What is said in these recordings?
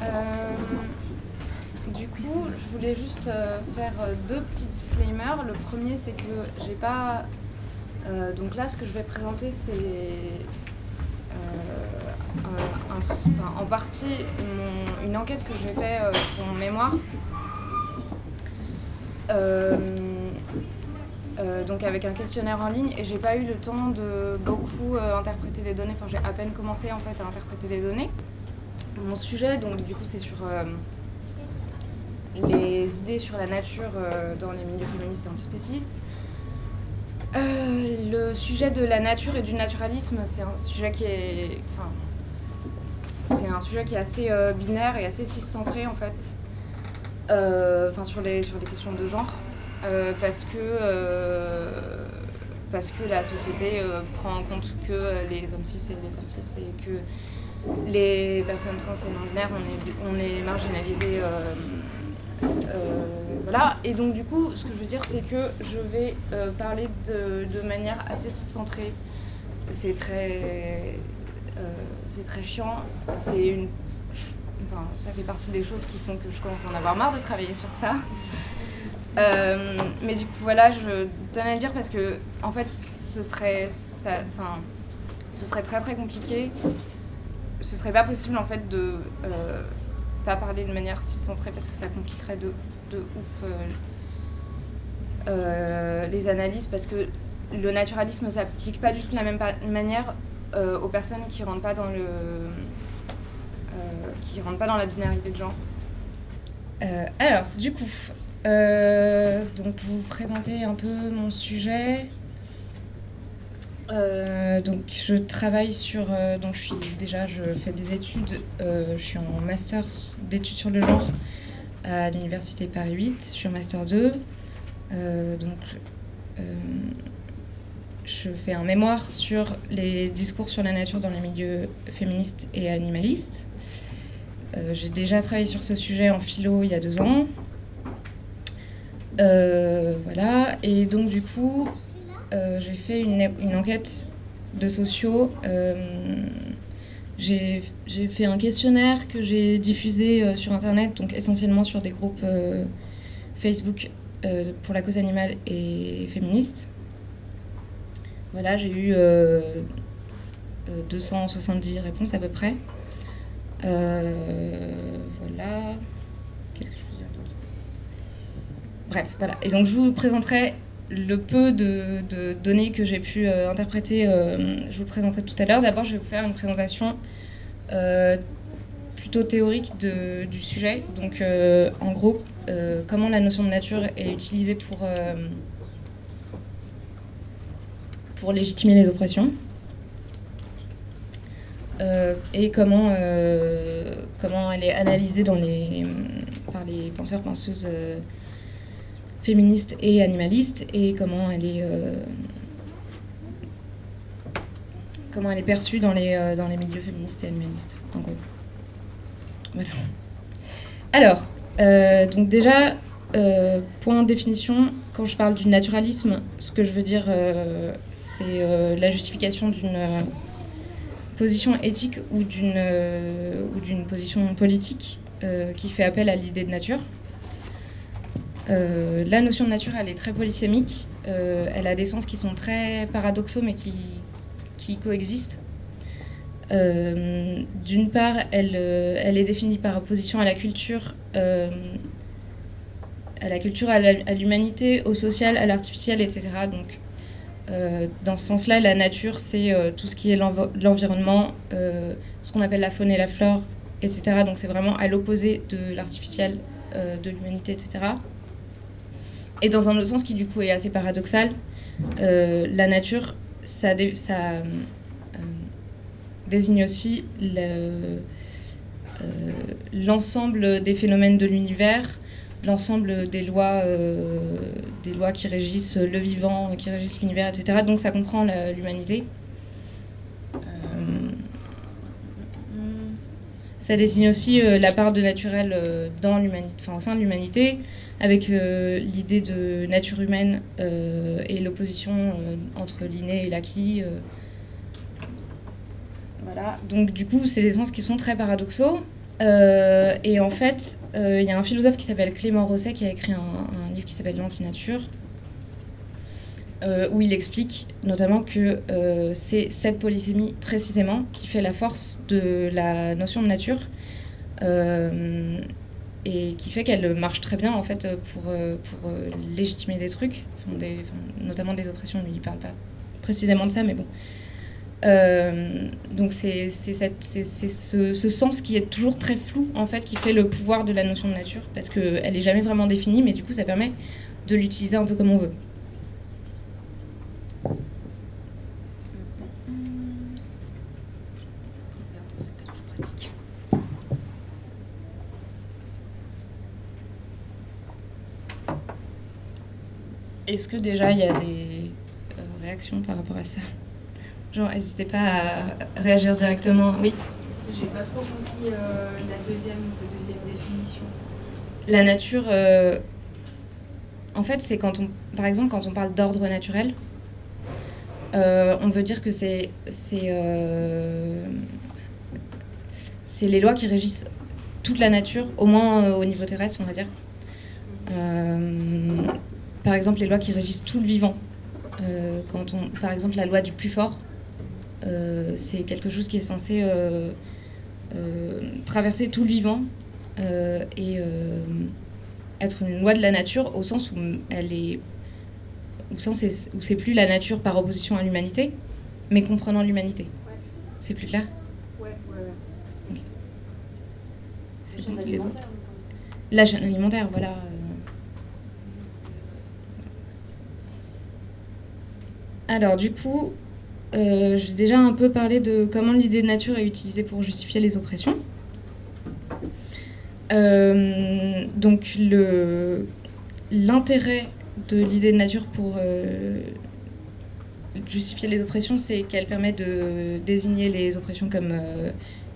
Euh, du coup, je voulais juste euh, faire euh, deux petits disclaimers. Le premier, c'est que j'ai pas. donc là, ce que je vais présenter, c'est en partie une enquête que j'ai faite euh, pour mon mémoire. Donc avec un questionnaire en ligne et j'ai pas eu le temps de beaucoup interpréter les données. Enfin, j'ai à peine commencé en fait à interpréter les données. Mon sujet, donc du coup, c'est sur euh, les idées sur la nature euh, dans les milieux féministes et antispécistes. Euh, le sujet de la nature et du naturalisme, c'est un sujet qui est, enfin, c'est un sujet qui est assez binaire et assez ciscentré en fait. Enfin, sur les sur les questions de genre, parce que parce que la société prend en compte que les hommes cis et les femmes cis et que les personnes trans et non binaires, on est, on est marginalisés. euh, euh, voilà. Et donc, du coup, ce que je veux dire, c'est que je vais euh, parler de, de manière assez centrée. C'est très, c'est très chiant. C'est enfin, ça fait partie des choses qui font que je commence à en avoir marre de travailler sur ça. Mais du coup, voilà, je tenais à le dire parce que, en fait, ce serait, enfin, ce serait très très compliqué. Ce serait pas possible en fait de euh, pas parler de manière si centrée parce que ça compliquerait de, de ouf euh, euh, les analyses parce que le naturalisme s'applique pas du tout de la même manière euh, aux personnes qui rentrent pas dans le qui rentrent pas dans la binarité de genre. Alors, du coup, donc pour vous présenter un peu mon sujet. Euh, donc je travaille sur euh, donc je suis déjà je fais des études euh, je suis en master d'études sur le genre à l'université Paris 8 je suis en master 2 Euh, donc je fais un mémoire sur les discours sur la nature dans les milieux féministes et animalistes. J'ai déjà travaillé sur ce sujet en philo il y a deux ans. Voilà. Et donc du coup j'ai fait une, une enquête de sociaux. Euh, j'ai fait un questionnaire que j'ai diffusé euh, sur Internet, donc essentiellement sur des groupes euh, Facebook euh, pour la cause animale et féministe. Voilà, j'ai eu euh, euh, 270 réponses à peu près. Euh, voilà. Qu'est-ce que je peux dire d'autre? Bref, voilà. Et donc je vous présenterai le peu de, données que j'ai pu euh, interpréter, euh, je vous le présenterai tout à l'heure. D'abord, je vais vous faire une présentation euh, plutôt théorique du sujet. Donc, en gros, comment la notion de nature est utilisée pour, légitimer les oppressions. Et comment, elle est analysée par les penseurs, penseuses féministe et animaliste et comment elle est euh, comment elle est perçue dans les euh, dans les milieux féministes et animalistes en gros. Voilà. Alors euh, donc déjà point de définition quand je parle du naturalisme ce que je veux dire c'est la justification d'une position éthique ou d'une position politique qui fait appel à l'idée de nature euh, la notion de nature, elle est très polysémique. Euh, elle a des sens qui sont très paradoxaux, mais qui, coexistent. Euh, D'une part, elle, elle est définie par opposition à la culture, à la culture, à l'humanité, au social, à l'artificiel, etc. Donc, dans ce sens-là, la nature, c'est tout ce qui est l'environnement, ce qu'on appelle la faune et la flore, etc. Donc, c'est vraiment à l'opposé de l'artificiel, de l'humanité, etc. Et dans un autre sens qui du coup est assez paradoxal, euh, la nature, ça, euh, désigne aussi euh, l'ensemble des phénomènes de l'univers, l'ensemble des lois, des lois qui régissent le vivant, qui régissent l'univers, etc. Donc ça comprend l'humanité. Ça désigne aussi la part de naturel dans l'humanité, enfin, au sein de l'humanité, avec euh, l'idée de nature humaine euh, et l'opposition euh, entre l'inné et l'acquis. Voilà. Donc du coup, c'est des sens qui sont très paradoxaux. et en fait, il y a un philosophe qui s'appelle Clément Rosset qui a écrit un, livre qui s'appelle L'antinature, où il explique notamment que c'est cette polysémie précisément qui fait la force de la notion de nature et qui fait qu'elle marche très bien en fait pour, euh, pour euh, légitimer des trucs, notamment des oppressions. Lui, il parle pas précisément de ça, mais bon. Euh, donc c'est ce, ce, sens qui est toujours très flou en fait qui fait le pouvoir de la notion de nature parce qu'elle est jamais vraiment définie, mais du coup ça permet de l'utiliser un peu comme on veut. Est-ce que déjà il y a des euh, réactions par rapport à ça? Genre, n'hésitez pas à réagir directement. Oui J'ai pas trop compris euh, la deuxième, deuxième définition. La nature, euh, en fait, c'est quand on, par exemple, quand on parle d'ordre naturel, on veut dire que c'est c'est c'est les lois qui régissent toute la nature, au moins au niveau terrestre, on va dire par exemple les lois qui régissent tout le vivant. Euh, quand on, par exemple la loi du plus fort, euh, c'est quelque chose qui est censé euh, traverser tout le vivant et être une loi de la nature au sens où elle est où c'est plus la nature par opposition à l'humanité, mais comprenant l'humanité. C'est plus clair? Ouais, ouais, ouais. C'est les autres. La chaîne alimentaire, voilà. Alors du coup, euh, j'ai déjà un peu parlé de comment l'idée de nature est utilisée pour justifier les oppressions. Euh, donc l'intérêt de l'idée de nature pour euh, justifier les oppressions, c'est qu'elle permet de désigner les oppressions comme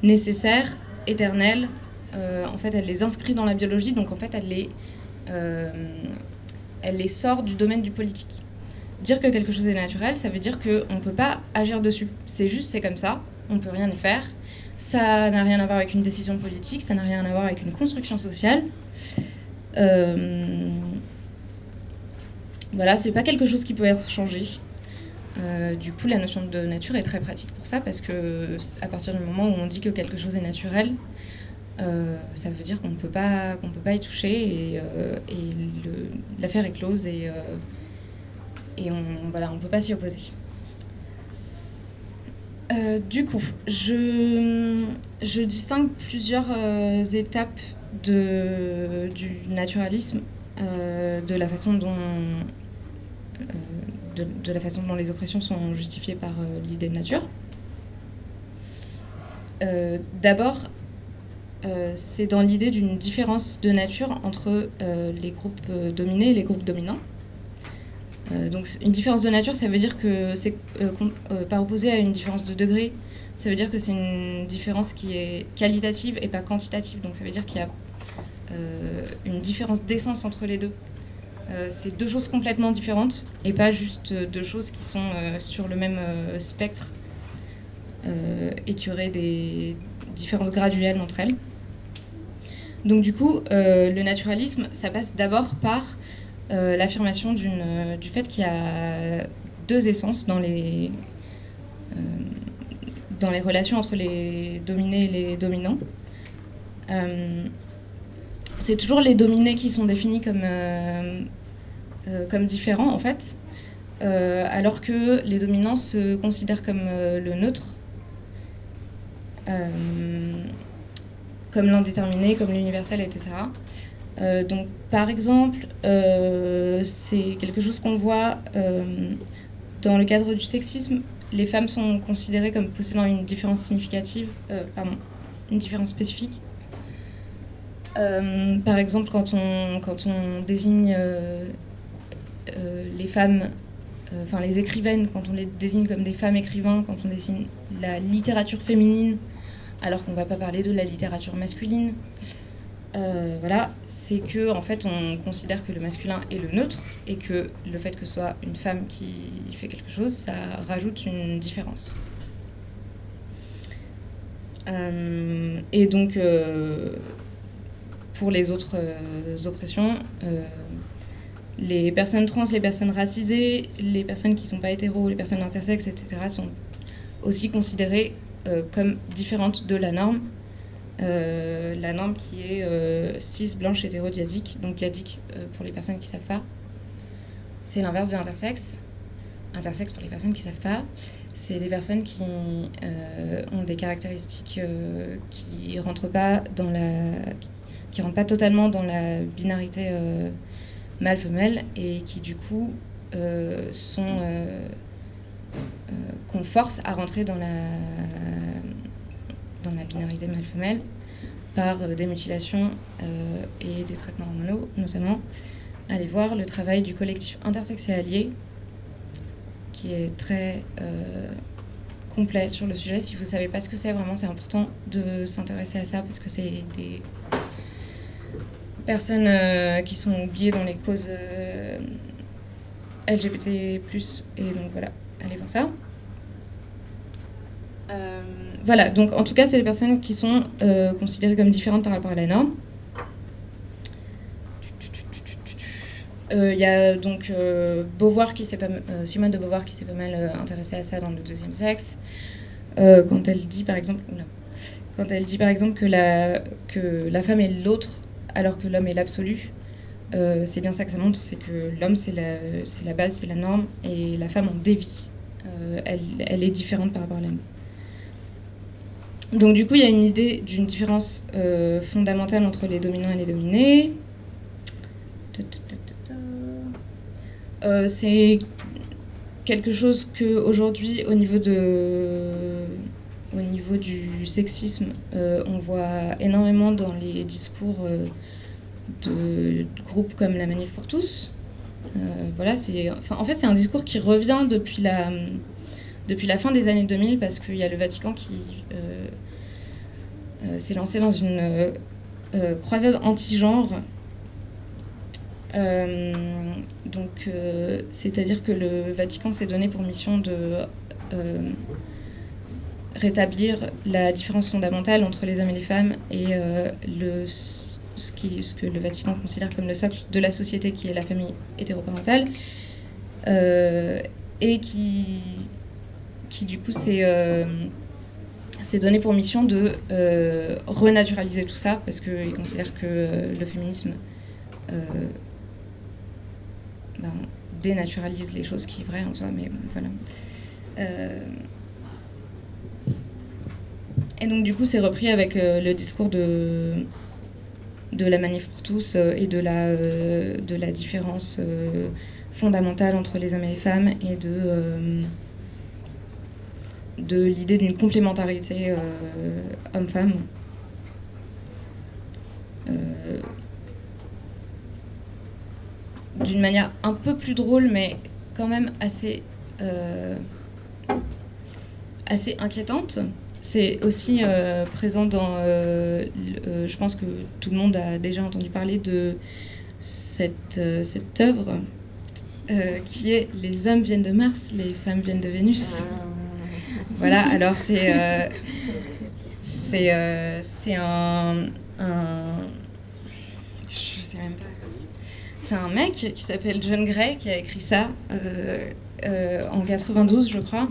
nécessaires, éternelles. en fait, elle les inscrit dans la biologie, donc en fait, elle les, elle les sort du domaine du politique dire que quelque chose est naturel, ça veut dire qu'on ne peut pas agir dessus. C'est juste, c'est comme ça, on ne peut rien y faire. Ça n'a rien à voir avec une décision politique, ça n'a rien à voir avec une construction sociale. Euh... Voilà, c'est pas quelque chose qui peut être changé. Euh, du coup, la notion de nature est très pratique pour ça, parce que à partir du moment où on dit que quelque chose est naturel, euh, ça veut dire qu'on ne peut pas peut pas y toucher et, euh, l'affaire est close et et on voilà, on peut pas s'y opposer. Euh, du coup, je, je distingue plusieurs euh, étapes de, du naturalisme, euh, de, la façon dont, de, la façon dont les oppressions sont justifiées par l'idée de nature. D'abord, c'est dans l'idée d'une différence de nature entre les groupes dominés et les groupes dominants. Euh, donc une différence de nature, ça veut dire que c'est euh, euh, par opposé à une différence de degré, ça veut dire que c'est une différence qui est qualitative et pas quantitative. Donc ça veut dire qu'il y a une différence d'essence entre les deux. c'est deux choses complètement différentes et pas juste deux choses qui sont sur le même spectre et qui auraient des différences graduelles entre elles. Donc du coup, le naturalisme, ça passe d'abord par euh, l'affirmation euh, du fait qu'il y a deux essences dans les, euh, dans les relations entre les dominés et les dominants. c'est toujours les dominés qui sont définis comme, comme différents, en fait, alors que les dominants se considèrent comme le neutre. comme l'indéterminé, comme l'universel, etc. Euh, donc, par exemple, euh, c'est quelque chose qu'on voit euh, dans le cadre du sexisme. Les femmes sont considérées comme possédant une différence significative, une différence spécifique. par exemple, quand on, quand on désigne les femmes, enfin les écrivaines, quand on les désigne comme des femmes écrivains, quand on désigne la littérature féminine, alors qu'on ne va pas parler de la littérature masculine. Voilà, c'est que en fait on considère que le masculin est le neutre et que le fait que ce soit une femme qui fait quelque chose, ça rajoute une différence. Euh, et donc, euh, pour les autres euh, oppressions, les personnes trans, les personnes racisées, les personnes qui ne sont pas hétéros, les personnes intersexes, etc., sont aussi considérées comme différentes de la norme. La norme qui est cis, blanche, hétéro, diadique. Donc diadique, pour les personnes qui ne savent pas, c'est l'inverse de l'intersexe. Intersexe pour les personnes qui ne savent pas c'est des personnes qui euh, ont des caractéristiques euh, qui rentrent pas dans la rentrent pas totalement dans la binarité euh, mâle-femelle et qui du coup sont qu'on force à rentrer dans la dans la binarité mâle-femelle par des mutilations et des traitements hormonaux notamment. Allez voir le travail du collectif Intersexe et Alliés qui est très euh, complet sur le sujet. Si vous ne savez pas ce que c'est, vraiment, c'est important de s'intéresser à ça parce que c'est des personnes euh, qui sont oubliées dans les causes euh, LGBT+. Et donc voilà, allez voir ça. Voilà, donc en tout cas, c'est des personnes qui sont considérées comme différentes par rapport à la norme. Il euh, y a donc euh, Beauvoir qui pas, euh, Simone de Beauvoir qui s'est pas mal intéressée à ça dans le deuxième sexe. quand elle dit par exemple, quand elle dit par exemple que la, que la femme est l'autre alors que l'homme est l'absolu, c'est bien ça que ça montre, c'est que l'homme c'est la, la base, c'est la norme, et la femme en dévie. elle, elle, est différente par rapport à l'homme. Donc du coup, il y a une idée d'une différence fondamentale entre les dominants et les dominés. Euh, c'est quelque chose que aujourd'hui, au niveau de au niveau du sexisme, euh, on voit énormément dans les discours euh, de groupes comme la Manif pour tous. voilà, c'est, en fait, c'est un discours qui revient depuis la, depuis la fin des années 2000 parce qu'il y a le Vatican qui s'est lancé dans une croisade anti-genre. Euh, donc, euh, c'est-à-dire que le Vatican s'est donné pour mission de euh, rétablir la différence fondamentale entre les hommes et les femmes et le, ce, qui, ce, que le Vatican considère comme le socle de la société, qui est la famille hétéroparentale, et qui, qui du coup s'est donné pour mission de renaturaliser tout ça, parce qu'il considère que le féminisme ben, dénaturalise les choses qui est vrai en soi, mais voilà. Euh, et donc du coup, c'est repris avec euh, le discours de, de la manif pour tous euh, et de la, de la différence fondamentale entre les hommes et les femmes et de, de l'idée d'une complémentarité homme-femme d'une manière un peu plus drôle, mais quand même assez, euh, assez inquiétante. C'est aussi euh, présent dans. Euh, je pense que tout le monde a déjà entendu parler de cette, cette œuvre qui est Les hommes viennent de Mars, les femmes viennent de Vénus. Voilà, alors c'est. c'est c'est un, un. Je sais même pas c'est un mec qui s'appelle John Gray qui a écrit ça euh, euh, en 92, je crois.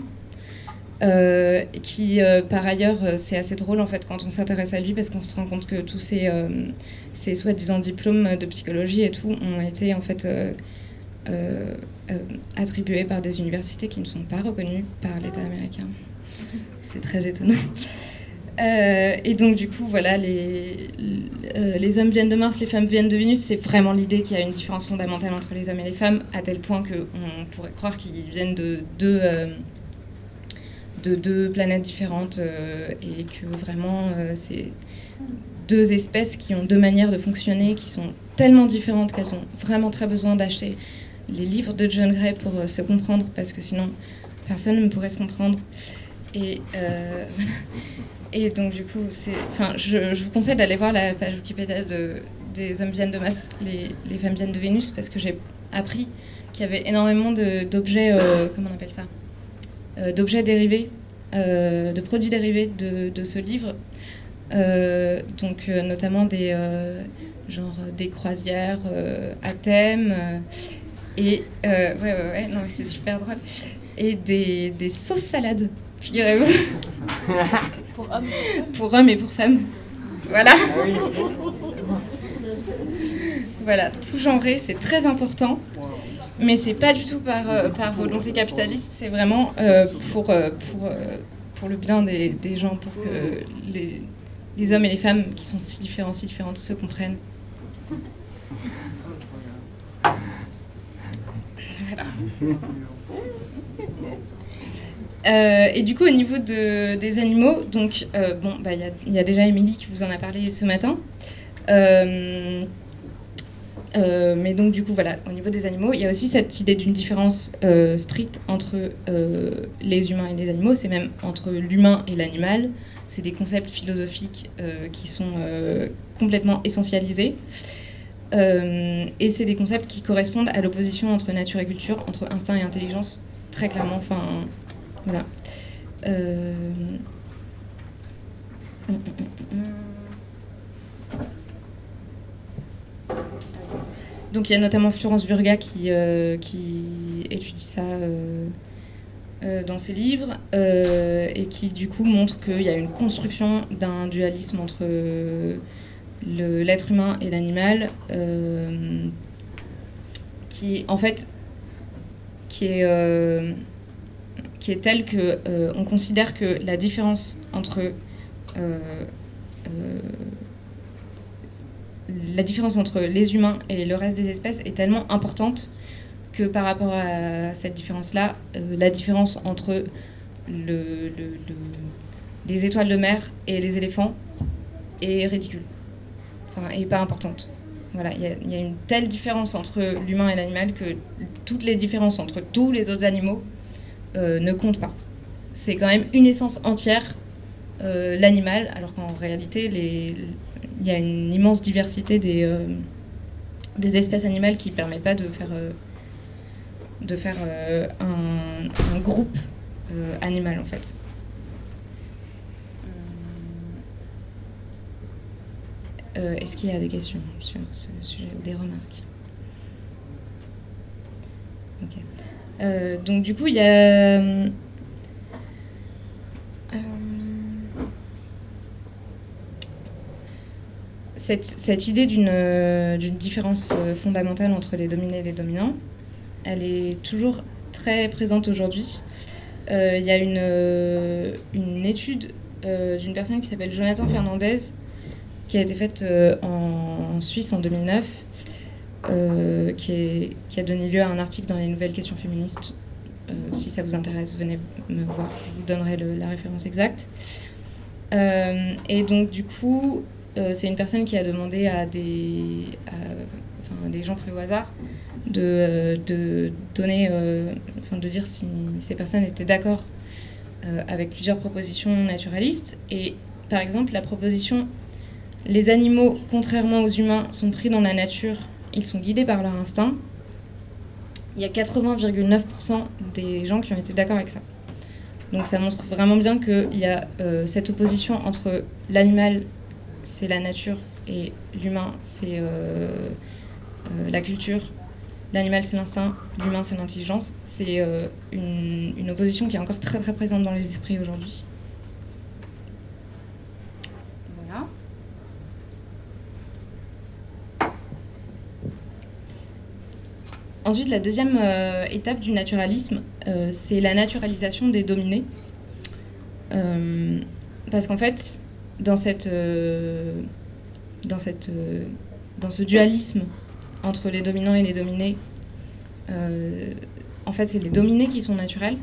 Euh, qui, par ailleurs, c'est assez drôle en fait quand on s'intéresse à lui parce qu'on se rend compte que tous ces, ces soi-disant diplômes de psychologie et tout ont été en fait attribués par des universités qui ne sont pas reconnues par l'État américain. C'est très étonnant. Euh, et donc, du coup, voilà, les, euh, les hommes viennent de Mars, les femmes viennent de Vénus. C'est vraiment l'idée qu'il y a une différence fondamentale entre les hommes et les femmes, à tel point qu'on pourrait croire qu'ils viennent de deux, euh, de deux planètes différentes et que vraiment, c'est deux espèces qui ont deux manières de fonctionner qui sont tellement différentes qu'elles ont vraiment très besoin d'acheter les livres de John Gray pour se comprendre, parce que sinon, personne ne pourrait se comprendre. Et. Et donc, du coup, je, je, vous conseille d'aller voir la page Wikipédia de, des hommes viennent de les, les femmes viennent de Vénus, parce que j'ai appris qu'il y avait énormément d'objets, euh, comment on appelle ça? Euh, D'objets dérivés de produits dérivés de, de ce livre. donc notamment des, genre, des croisières à thème et ouais, ouais, ouais, non, c'est super drôle. Et des, des sauces salades, figurez-vous. pour hommes. Pour hommes et pour femmes. Voilà. voilà, tout genré, c'est très important. Mais c'est pas du tout par, euh, par volonté capitaliste, c'est vraiment euh, pour, euh, pour, pour le bien des, des, gens, pour que les, les hommes et les femmes qui sont si différents, si différentes, se comprennent. Euh, et du coup, au niveau de, des animaux, donc euh, bon, bah, il y, y, a déjà Émilie qui vous en a parlé ce matin. Euh, mais donc du coup, voilà, au niveau des animaux, il y a aussi cette idée d'une différence stricte entre les humains et les animaux. C'est même entre l'humain et l'animal. C'est des concepts philosophiques qui sont complètement essentialisés. Et c'est des concepts qui correspondent à l'opposition entre nature et culture, entre instinct et intelligence, très clairement. Enfin, voilà. Euh, donc il y a notamment Florence Burga qui, euh, étudie ça euh, dans ses livres et qui du coup montre qu'il y a une construction d'un dualisme entre l'être humain et l'animal, qui en fait qui est, qui est tel que euh, on considère que la différence entre la différence entre les humains et le reste des espèces est tellement importante que par rapport à cette différence-là, la différence entre le, les étoiles de mer et les éléphants est ridicule enfin, et pas importante. Voilà, il y, a une telle différence entre l'humain et l'animal que toutes les différences entre tous les autres animaux euh, ne comptent pas. C'est quand même une essence entière, euh, l'animal, alors qu'en réalité, il y a une immense diversité des, euh, espèces animales qui ne permettent pas de faire, de faire un, un, groupe animal, en fait. Est-ce qu'il y a des questions sur ce sujet ou des remarques Ok. Euh, donc du coup, il y a... Euh, cette, idée d'une différence fondamentale entre les dominés et les dominants, elle est toujours très présente aujourd'hui. Euh, il y a une, une étude d'une personne qui s'appelle Jonathan Fernandez qui a été faite euh, en, Suisse en 2009, euh, qui, a donné lieu à un article dans les Nouvelles Questions féministes. Euh, si ça vous intéresse, venez me voir, je vous donnerai la référence exacte. et donc, du coup, c'est une personne qui a demandé à des, gens pris au hasard de, donner, de dire si ces personnes étaient d'accord avec plusieurs propositions naturalistes. Et par exemple, la proposition les animaux, contrairement aux humains, sont pris dans la nature, ils sont guidés par leur instinct. Il y a 80,9% des gens qui ont été d'accord avec ça. Donc ça montre vraiment bien qu'il y a euh, cette opposition entre l'animal, c'est la nature, et l'humain, c'est euh, euh, la culture. L'animal, c'est l'instinct, l'humain, c'est l'intelligence. C'est une, une opposition qui est encore très très présente dans les esprits aujourd'hui. Ensuite, la deuxième euh, étape du naturalisme, euh, c'est la naturalisation des dominés. Euh, parce qu'en fait, dans, ce dualisme entre les dominants et les dominés, en fait, c'est les dominés qui sont naturels,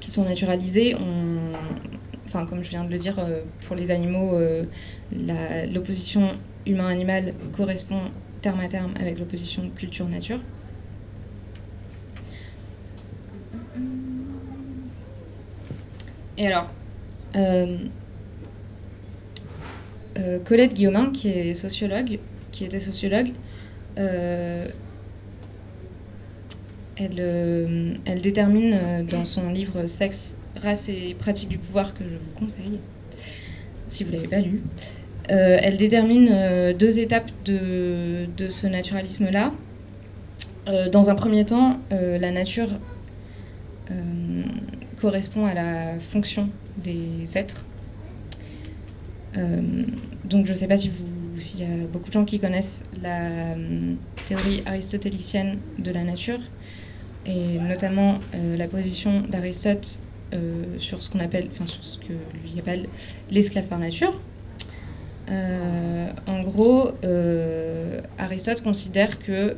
qui sont naturalisés. Enfin, comme je viens de le dire, pour les animaux, l'opposition humain-animal correspond terme à terme avec l'opposition culture-nature. Et alors, euh, euh, Colette Guillaumin, qui est sociologue, qui était sociologue, euh, elle, elle détermine dans son livre Sexe, race et pratique du pouvoir que je vous conseille, si vous ne l'avez pas lu. Elle détermine deux étapes de, ce naturalisme-là. dans un premier temps, la nature correspond à la fonction des êtres. donc je ne sais pas si vous s'il y a beaucoup de gens qui connaissent la euh, théorie aristotélicienne de la nature, et notamment euh, la position d'Aristote euh, sur ce qu'on sur ce que lui appelle l'esclave par nature. En gros, Aristote considère que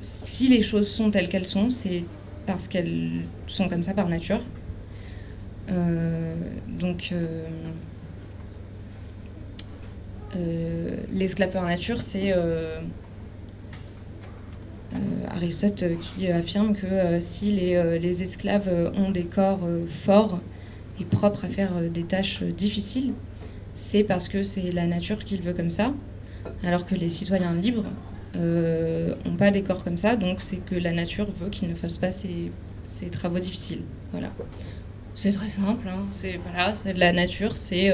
si les choses sont telles qu'elles sont, c'est parce qu'elles sont comme ça par nature. donc euh, l'esclave par nature, c'est euh, euh, Aristote qui affirme que si les, esclaves ont des corps forts et propres à faire des tâches difficiles, c'est parce que c'est la nature qui le veut comme ça, alors que les citoyens libres n'ont pas des corps comme ça, donc c'est que la nature veut qu'ils ne fassent pas ces, travaux difficiles. Voilà. C'est très simple, hein. c'est voilà, la nature, c'est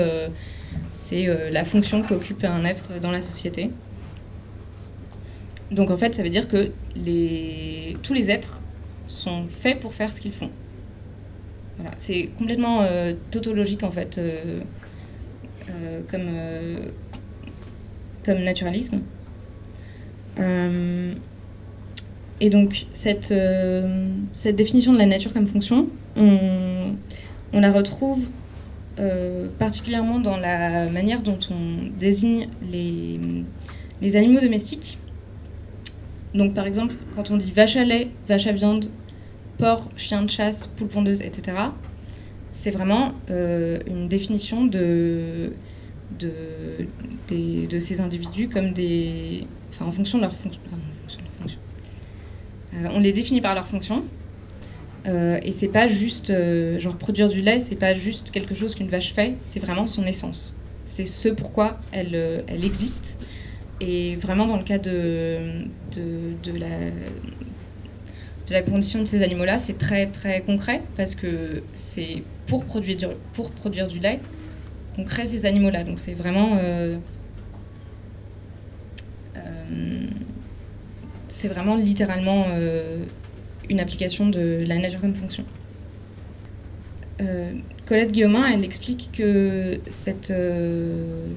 c'est euh, la fonction qu'occupe un être dans la société. Donc en fait, ça veut dire que les... tous les êtres sont faits pour faire ce qu'ils font. Voilà. C'est complètement euh, tautologique en fait, euh, comme, comme naturalisme. et donc cette, cette définition de la nature comme fonction, on, on la retrouve euh, particulièrement dans la manière dont on désigne les, les, animaux domestiques. Donc par exemple, quand on dit vache à lait, vache à viande, porc, chien de chasse, poule pondeuse, etc., c'est vraiment euh, une définition de, de, ces individus comme des... Enfin, en fonction de leur, fonction. Euh, on les définit par leur fonction, euh, et c'est pas juste, genre produire du lait, c'est pas juste quelque chose qu'une vache fait, c'est vraiment son essence. C'est ce pourquoi elle, elle existe. Et vraiment, dans le cas de, de, de la, de la condition de ces animaux-là, c'est très très concret parce que c'est pour produire, du, pour produire du lait qu'on crée ces animaux-là. Donc c'est vraiment. c'est vraiment littéralement une application de la nature comme fonction. Euh, Colette Guillaumin, elle explique que cette, euh,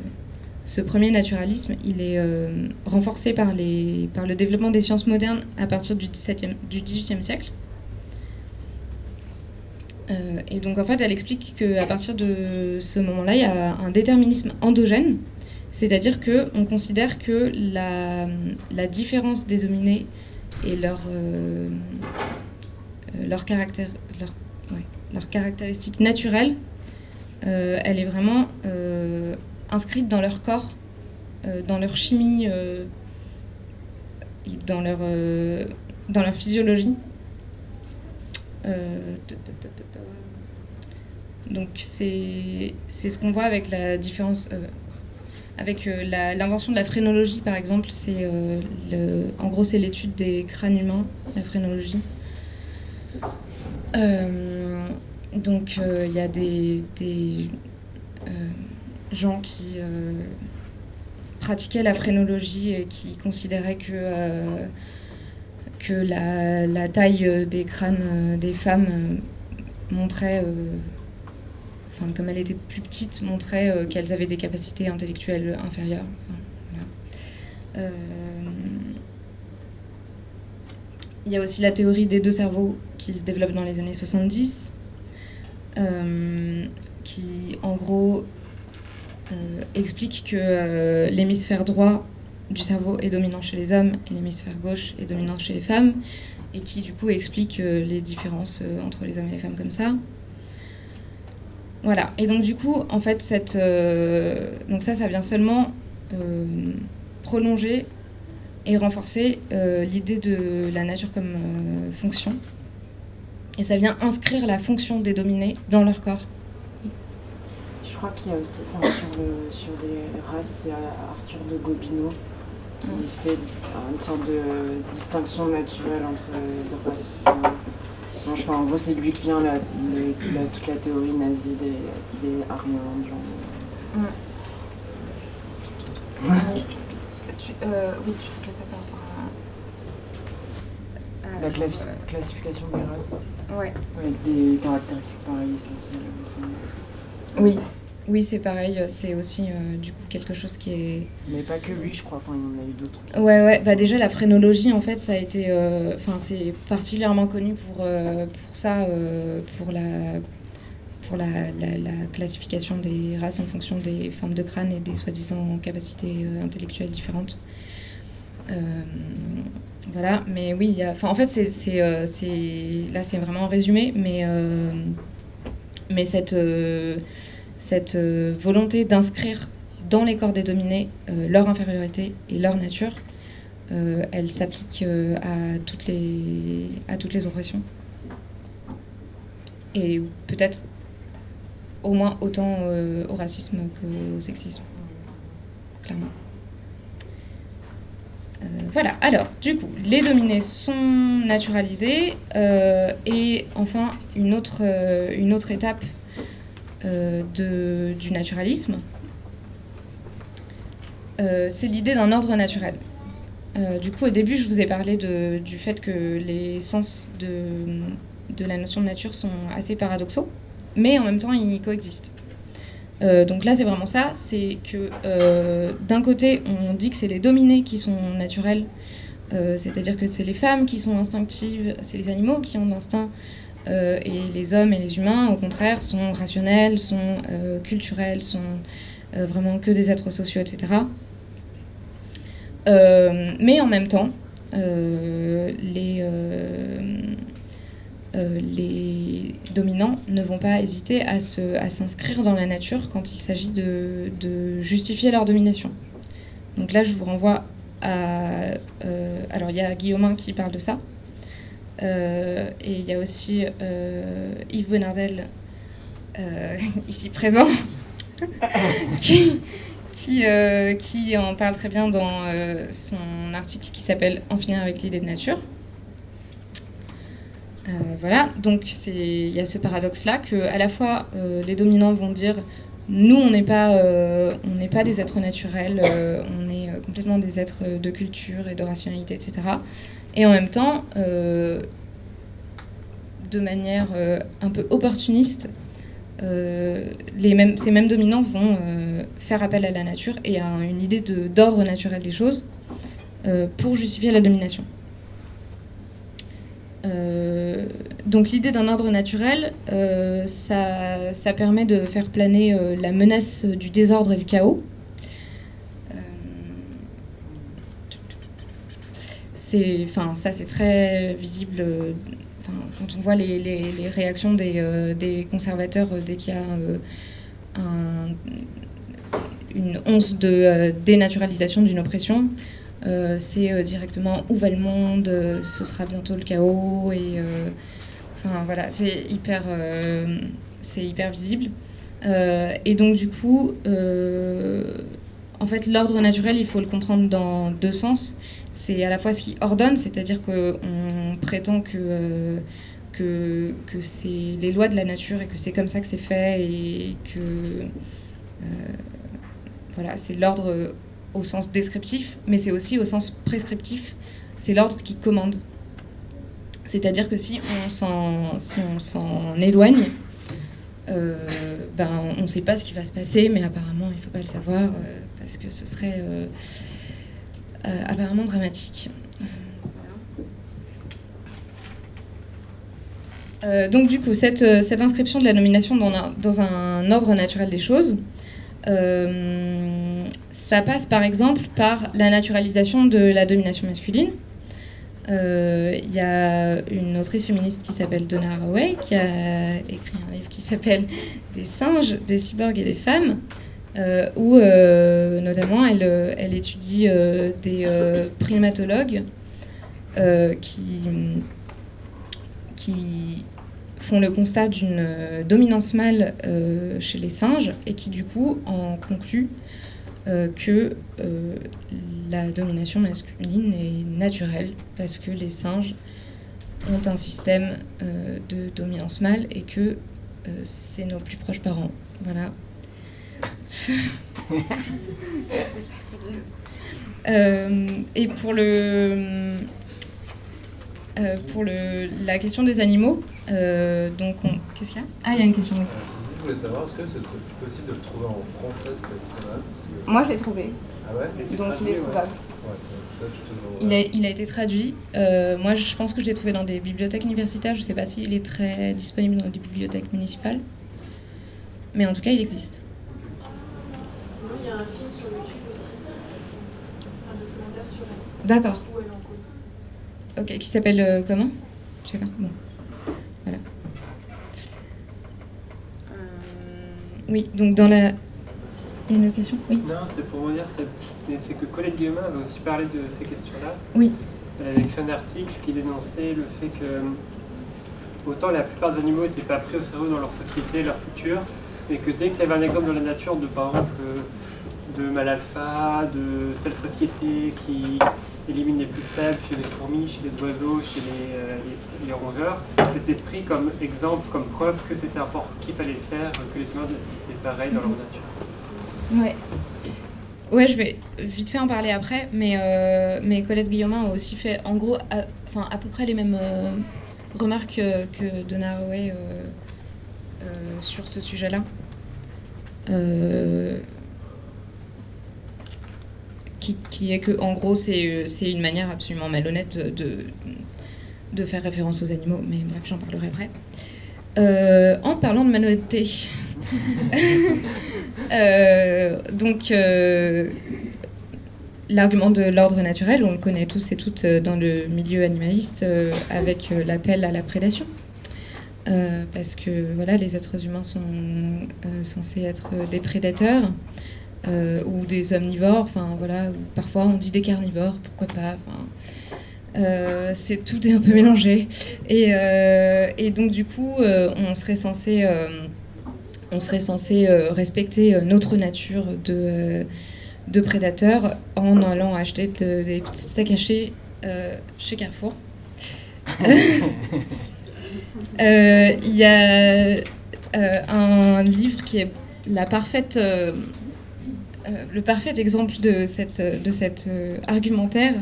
ce premier naturalisme, il est euh, renforcé par, les, par le développement des sciences modernes à partir du, 17e, du siècle. et donc en fait, elle explique qu'à partir de ce moment-là, il y a un déterminisme endogène, c'est-à-dire qu'on considère que la, la différence des dominés et leur, euh, euh, leur caractéristique naturelle, euh, elle est vraiment inscrite dans leur corps, dans leur chimie, dans, leur, dans leur physiologie. donc c'est ce qu'on voit avec la différence avec euh, l'invention de la phrénologie, par exemple, c'est euh, en gros c'est l'étude des crânes humains, la phrénologie. Euh, donc il y a des, gens qui pratiquaient la phrénologie et qui considéraient que, que la, la, taille des crânes des femmes montrait comme elle était plus petite, montrait euh, qu'elles avaient des capacités intellectuelles inférieures. Euh, il y a aussi la théorie des deux cerveaux qui se développe dans les années 70, euh, qui en gros explique que l'hémisphère droit du cerveau est dominant chez les hommes et l'hémisphère gauche est dominant chez les femmes, et qui du coup explique les différences entre les hommes et les femmes comme ça. Voilà. Et donc du coup, en fait, euh, ça, vient seulement euh, prolonger et renforcer euh, l'idée de la nature comme fonction. Et ça vient inscrire la fonction des dominés dans leur corps. Je crois qu'il y a aussi, sur, sur, les races, il y a Arthur de Gobineau qui fait une sorte de distinction naturelle entre les races. Enfin, enfin, en gros, c'est lui qui vient la, la, toute la théorie nazie des, des Aryens, genre. Oui. Tu, euh, oui, tu fais ça par rapport à. à La classi- euh, classification des races, Ouais. avec des caractéristiques pareilles essentielles. Oui, oui, c'est pareil. C'est aussi euh, du coup quelque chose qui est. Mais pas que lui, je crois, enfin, il y en a eu d'autres. Ouais, ouais. Bah déjà la phrénologie, en fait, ça a été, euh, enfin, c'est particulièrement connu pour euh, pour ça, euh, pour la pour la, la- la classification des races en fonction des formes de crâne et des soi-disant capacités euh, intellectuelles différentes. Euh, voilà, mais oui, y a- enfin, en fait, c'est, c'est, euh, là, c'est vraiment un résumé, mais, euh, mais cette, euh, cette euh, volonté d'inscrire dans les corps des dominés euh, leur infériorité et leur nature, euh, elle s'applique à, toutes les, à toutes les oppressions. Et peut-être au moins autant au racisme qu'au sexisme, clairement. Voilà, alors du coup, les dominés sont naturalisés et enfin une autre, une autre étape de, du naturalisme, euh, c'est l'idée d'un ordre naturel. Euh, du coup, au début, je vous ai parlé de- du fait que les sens de, de la notion de nature sont assez paradoxaux, mais en même temps, ils coexistent. Euh, donc là, c'est vraiment ça, c'est que euh, d'un côté, on dit que c'est les dominés qui sont naturels, euh, c'est-à-dire que c'est les femmes qui sont instinctives, c'est les animaux qui ont l'instinct, euh, et les hommes et les humains, au contraire, sont rationnels, sont euh, culturels, sont euh, vraiment que des êtres sociaux, etc. Mais en même temps, les, dominants ne vont pas hésiter à s'inscrire dans la nature quand il s'agit de, de justifier leur domination. Donc là, je vous renvoie à... alors, il y a Guillaumin qui parle de ça. Euh, et il y a aussi euh, Yves Bonnardel, euh, ici présent, qui, qui, qui en parle très bien dans son article qui s'appelle En finir avec l'idée de nature. Voilà, donc il y a ce paradoxe-là que à la fois les dominants vont dire nous on n'est pas, euh, on n'est pas des êtres naturels, euh, on est euh, complètement des êtres de culture et de rationalité, etc. Et en même temps, de manière un peu opportuniste, ces mêmes dominants vont faire appel à la nature et à une idée d'ordre naturel des choses pour justifier la domination. Euh, donc l'idée d'un ordre naturel, euh, ça, ça permet de faire planer euh, la menace du désordre et du chaos. Enfin, ça c'est très visible. quand on voit les, réactions des, conservateurs dès qu'il y a un- une once de dénaturalisation d'une oppression, c'est euh, directement où va le monde, euh, ce sera bientôt le chaos et euh, enfin voilà, c'est hyper, euh, c'est hyper visible. Euh, et donc du coup, euh, en fait, l'ordre naturel, il faut le comprendre dans deux sens. C'est à la fois ce qui ordonne, c'est-à-dire qu'on prétend que, euh, que, que c'est les lois de la nature et que c'est comme ça que c'est fait et que euh, voilà, c'est l'ordre au sens descriptif, mais c'est aussi au sens prescriptif. C'est l'ordre qui commande. C'est-à-dire que si on s'en, si éloigne, euh, ben, on ne sait pas ce qui va se passer, mais apparemment, il ne faut pas le savoir, euh, parce que ce serait euh, apparemment dramatique. Donc du coup, cette, cette inscription de la nomination dans un, dans un ordre naturel des choses, ça passe par exemple par la naturalisation de la domination masculine. Euh, Il y a une autrice féministe qui s'appelle Donna Haraway qui a écrit un livre qui s'appelle Des singes, des cyborgs et des femmes, euh, où euh, notamment elle, elle étudie des primatologues qui, qui font le constat d'une dominance mâle chez les singes et qui du coup en concluent que la domination masculine est naturelle parce que les singes ont un système de dominance mâle et que c'est nos plus proches parents. Voilà. et pour le euh, pour le, la question des animaux, euh, donc qu'est-ce qu'il y a? Ah, il y a une question. Euh, je voulais savoir, est-ce que c'est possible de le trouver en français ce texte-là Moi, je l'ai trouvé. Ah ouais Donc il est trouvable. il, a, il a été traduit. moi, je pense que je l'ai trouvé dans des bibliothèques universitaires. Je ne sais pas s'il est très disponible dans des bibliothèques municipales. Mais en tout cas, il existe. Sinon, il y a un film sur YouTube aussi. Un documentaire sur elle. D'accord. Ok, qui s'appelle euh, comment? Je sais pas. Bon. Voilà. Oui, donc dans la. Il y a une question? Oui. Non, c'était pour vous dire, c'est que Colette Guillemin avait aussi parlé de ces questions-là. Oui. Elle avait écrit un article qui dénonçait le fait que autant la plupart des animaux n'étaient pas pris au sérieux dans leur société, leur culture, mais que dès qu'il y avait un exemple dans la nature de par exemple de mal alpha, de telle société qui élimine les plus faibles chez les fourmis, chez les oiseaux, chez les, euh, rongeurs, c'était pris comme exemple, comme preuve que c'était important, qu'il fallait le faire, que les humains étaient pareils dans leur nature. Ouais. Ouais, je vais vite fait en parler après, mais, euh, mais Colette Guillaumin a aussi fait en gros à, enfin, à peu près les mêmes euh, remarques que Donna Haraway sur ce sujet-là qui, est que, en gros, c'est une manière absolument malhonnête de, de faire référence aux animaux, mais bref, j'en parlerai après. Euh, en parlant de malhonnêteté, euh, donc euh, l'argument de l'ordre naturel, on le connaît tous et toutes dans le milieu animaliste avec l'appel à la prédation. parce que voilà, les êtres humains sont censés être des prédateurs euh, ou des omnivores, enfin voilà, parfois on dit des carnivores, pourquoi pas. Euh, c'est tout est un peu mélangé et, euh, et donc du coup on serait censé on serait censé respecter notre nature de, de prédateur en allant acheter des petits steaks hachés chez Carrefour. Il y a un livre qui est la parfaite euh, le parfait exemple de cette, de cet euh, argumentaire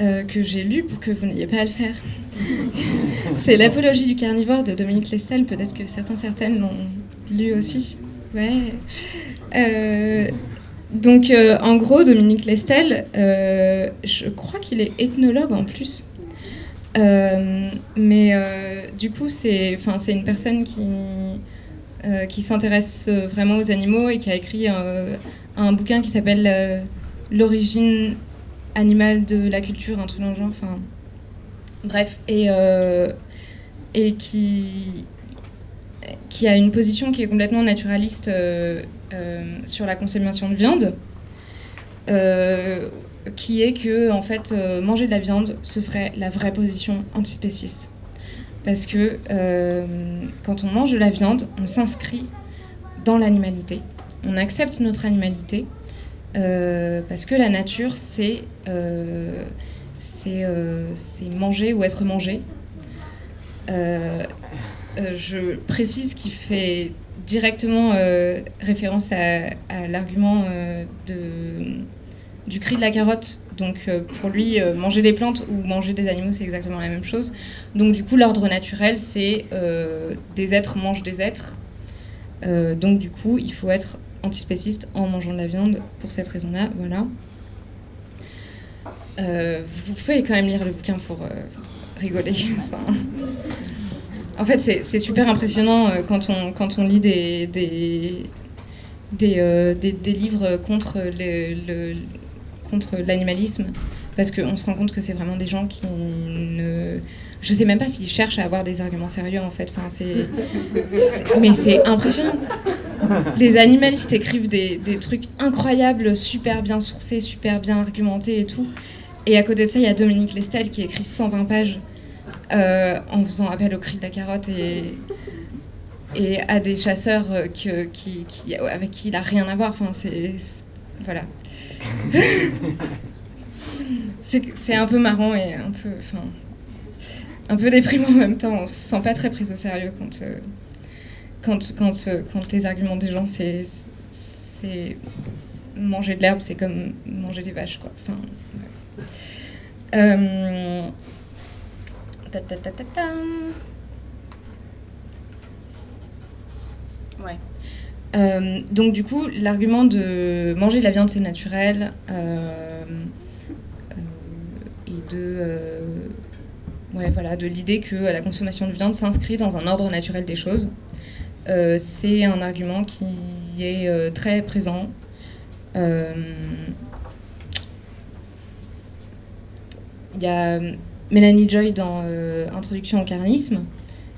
euh, que j'ai lu pour que vous n'ayez pas à le faire. c'est l'apologie du carnivore de Dominique Lestel. Peut-être que certains, certaines l'ont lu aussi. Ouais. donc, en gros, Dominique Lestel, je crois qu'il est ethnologue en plus. mais du coup, c'est une personne qui, qui s'intéresse vraiment aux animaux et qui a écrit un bouquin qui s'appelle euh, L'origine animale de la culture, un truc dans le genre. Enfin, bref, et, euh, et qui, qui a une position qui est complètement naturaliste euh, sur la consommation de viande, qui est que en fait manger de la viande, ce serait la vraie position antispéciste. Parce que quand on mange de la viande, on s'inscrit dans l'animalité on accepte notre animalité euh, parce que la nature, c'est euh, euh, manger ou être mangé. je précise qu'il fait directement référence à, l'argument du cri de la carotte. Donc pour lui, manger des plantes ou manger des animaux, c'est exactement la même chose. Donc du coup, l'ordre naturel, c'est des êtres mangent des êtres. donc du coup, il faut être antispéciste en mangeant de la viande pour cette raison-là. Voilà. Euh, vous pouvez quand même lire le bouquin pour euh, rigoler. en fait, c'est super impressionnant euh, quand, on, quand on lit des, des, des, livres contre le, contre l'animalisme, parce qu'on se rend compte que c'est vraiment des gens qui ne... Je sais même pas s'ils cherchent à avoir des arguments sérieux, en fait. Mais c'est impressionnant les animalistes écrivent des, trucs incroyables, super bien sourcés, super bien argumentés et tout. Et à côté de ça, il y a Dominique Lestel qui écrit 120 pages euh, en faisant appel au cri de la carotte et, et à des chasseurs euh, qui, avec qui il n'a rien à voir. Enfin, c'est, voilà. c'est un peu marrant et un peu, enfin, un peu déprimant en même temps. On se sent pas très pris au sérieux quand, euh, quand, quand, euh, quand les arguments des gens, c'est manger de l'herbe, c'est comme manger des vaches, quoi. Enfin, ouais. Euh. Euh, donc du coup, l'argument de manger de la viande c'est naturel euh, euh, et de voilà de l'idée que la consommation de viande s'inscrit dans un ordre naturel des choses, c'est un argument qui est très présent. Il y a Mélanie Joy dans Introduction au carnisme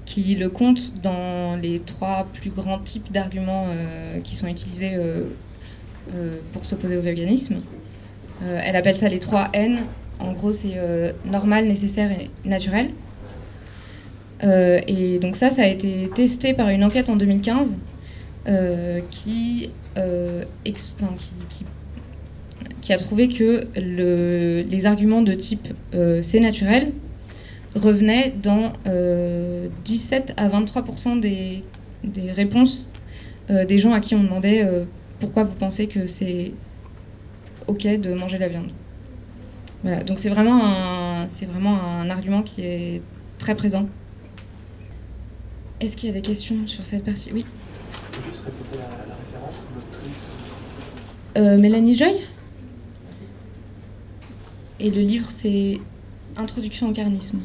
qui le compte dans les trois plus grands types d'arguments euh, qui sont utilisés euh, euh, pour s'opposer au véganisme. Elle appelle ça les trois N. En gros, c'est normal, nécessaire et naturel. Et donc ça, ça a été testé par une enquête en 2015 euh, qui, qui, a trouvé que le- les arguments de type euh, c'est naturel revenaient dans euh, 17 à 23 des, des réponses euh, des gens à qui on demandait euh, pourquoi vous pensez que c'est ok de manger la viande. Voilà, donc c'est vraiment un, c'est vraiment un argument qui est très présent. Est-ce qu'il y a des questions sur cette partie? Oui. Juste répéter la, la référence, l'autrice Euh, Mélanie Joy Et le livre, c'est Introduction au carnisme.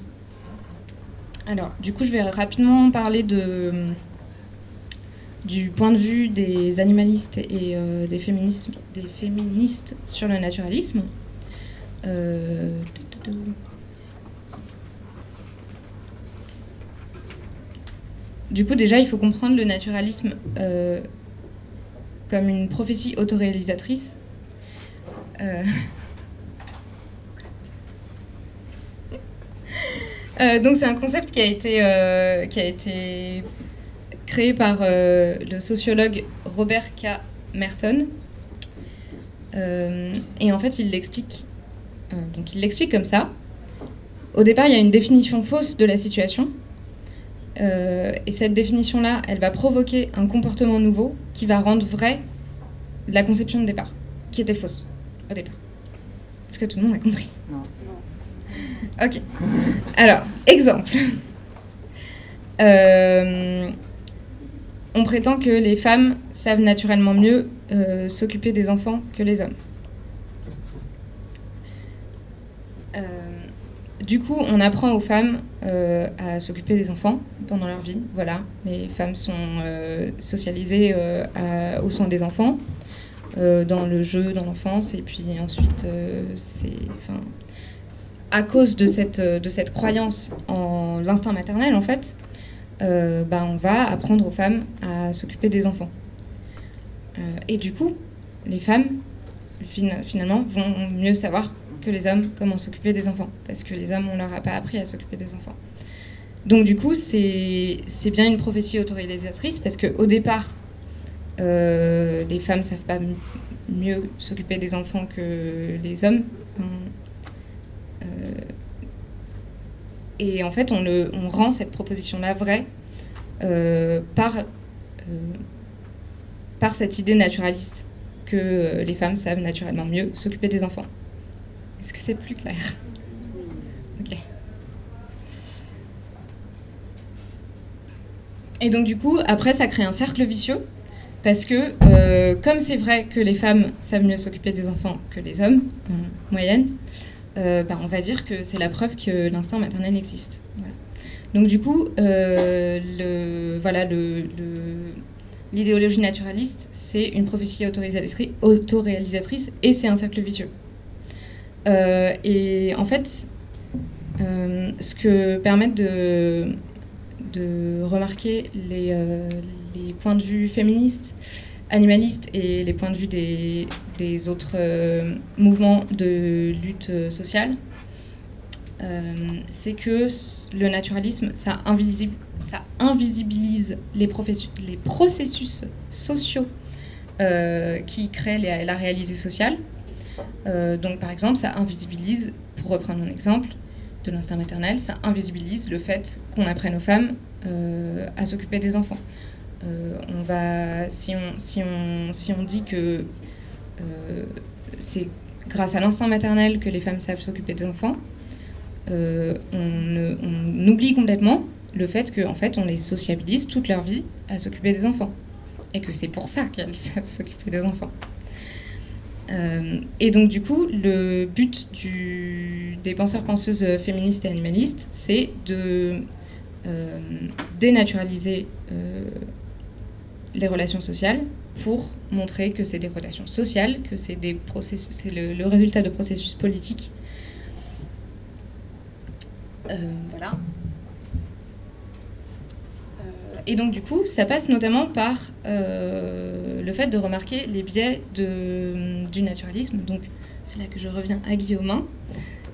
Alors, du coup, je vais rapidement parler du point de vue des animalistes et euh, des, féministes, des féministes sur le naturalisme. Euh, Du coup, déjà, il faut comprendre le naturalisme euh, comme une prophétie autoréalisatrice. Euh, donc c'est un concept qui a été, euh, qui a été créé par euh, le sociologue Robert K. Merton. Et en fait, il l'explique. donc il l'explique comme ça. Au départ, il y a une définition fausse de la situation. Et cette définition-là, elle va provoquer un comportement nouveau qui va rendre vrai la conception de départ, qui était fausse au départ. Est-ce que tout le monde a compris? Non. Ok. Alors, exemple. Euh, on prétend que les femmes savent naturellement mieux euh, s'occuper des enfants que les hommes. Euh, du coup, on apprend aux femmes à s'occuper des enfants pendant leur vie. Voilà, les femmes sont socialisées à- aux soins des enfants, dans le jeu, dans l'enfance, et puis ensuite, c'est, à cause de cette, euh, de cette croyance en l'instinct maternel, en fait, euh, bah, on va apprendre aux femmes à s'occuper des enfants. Euh, et du coup, les femmes, fin- finalement, vont mieux savoir que les hommes comment s'occuper des enfants, parce que les hommes, on leur a pas appris à s'occuper des enfants. Donc du coup, c'est bien une prophétie autoréalisatrice, parce qu'au départ, les femmes savent pas mieux s'occuper des enfants que les hommes. Et en fait, on, le, on rend cette proposition-là vraie euh, par, euh, par cette idée naturaliste que euh, les femmes savent naturellement mieux s'occuper des enfants. Est-ce que c'est plus clair? Ok. Et donc du coup, après, ça crée un cercle vicieux parce que euh, comme c'est vrai que les femmes savent mieux s'occuper des enfants que les hommes, en moyenne, euh, bah, on va dire que c'est la preuve que l'instinct maternel existe. Donc du coup, euh, voilà, l'idéologie naturaliste, c'est une prophétie autoréalisatrice et c'est un cercle vicieux. Euh, et en fait, ce que permettent de, remarquer les points de vue féministes, animalistes et les points de vue des, des autres euh, mouvements de lutte euh, sociale, euh, c'est que le naturalisme, ça, invisibilise les, processus sociaux qui crée les- la réalité sociale. Donc par exemple, ça invisibilise, pour reprendre mon exemple de l'instinct maternel, ça invisibilise le fait qu'on apprenne aux femmes à s'occuper des enfants. On va, si, on, dit que c'est grâce à l'instinct maternel que les femmes savent s'occuper des enfants, euh, on, oublie complètement le fait qu'en fait, on les sociabilise toute leur vie à s'occuper des enfants. Et que c'est pour ça qu'elles savent s'occuper des enfants. Euh, et donc, du coup, le but des penseurs-penseuses féministes et animalistes, c'est de euh, dénaturaliser euh, les relations sociales pour montrer que c'est des relations sociales, que c'est des processus, c'est le, résultat de processus politiques. Euh, voilà. Euh, Et donc du coup, ça passe notamment par euh, le fait de remarquer les biais du naturalisme. Donc c'est là que je reviens à Guillaumin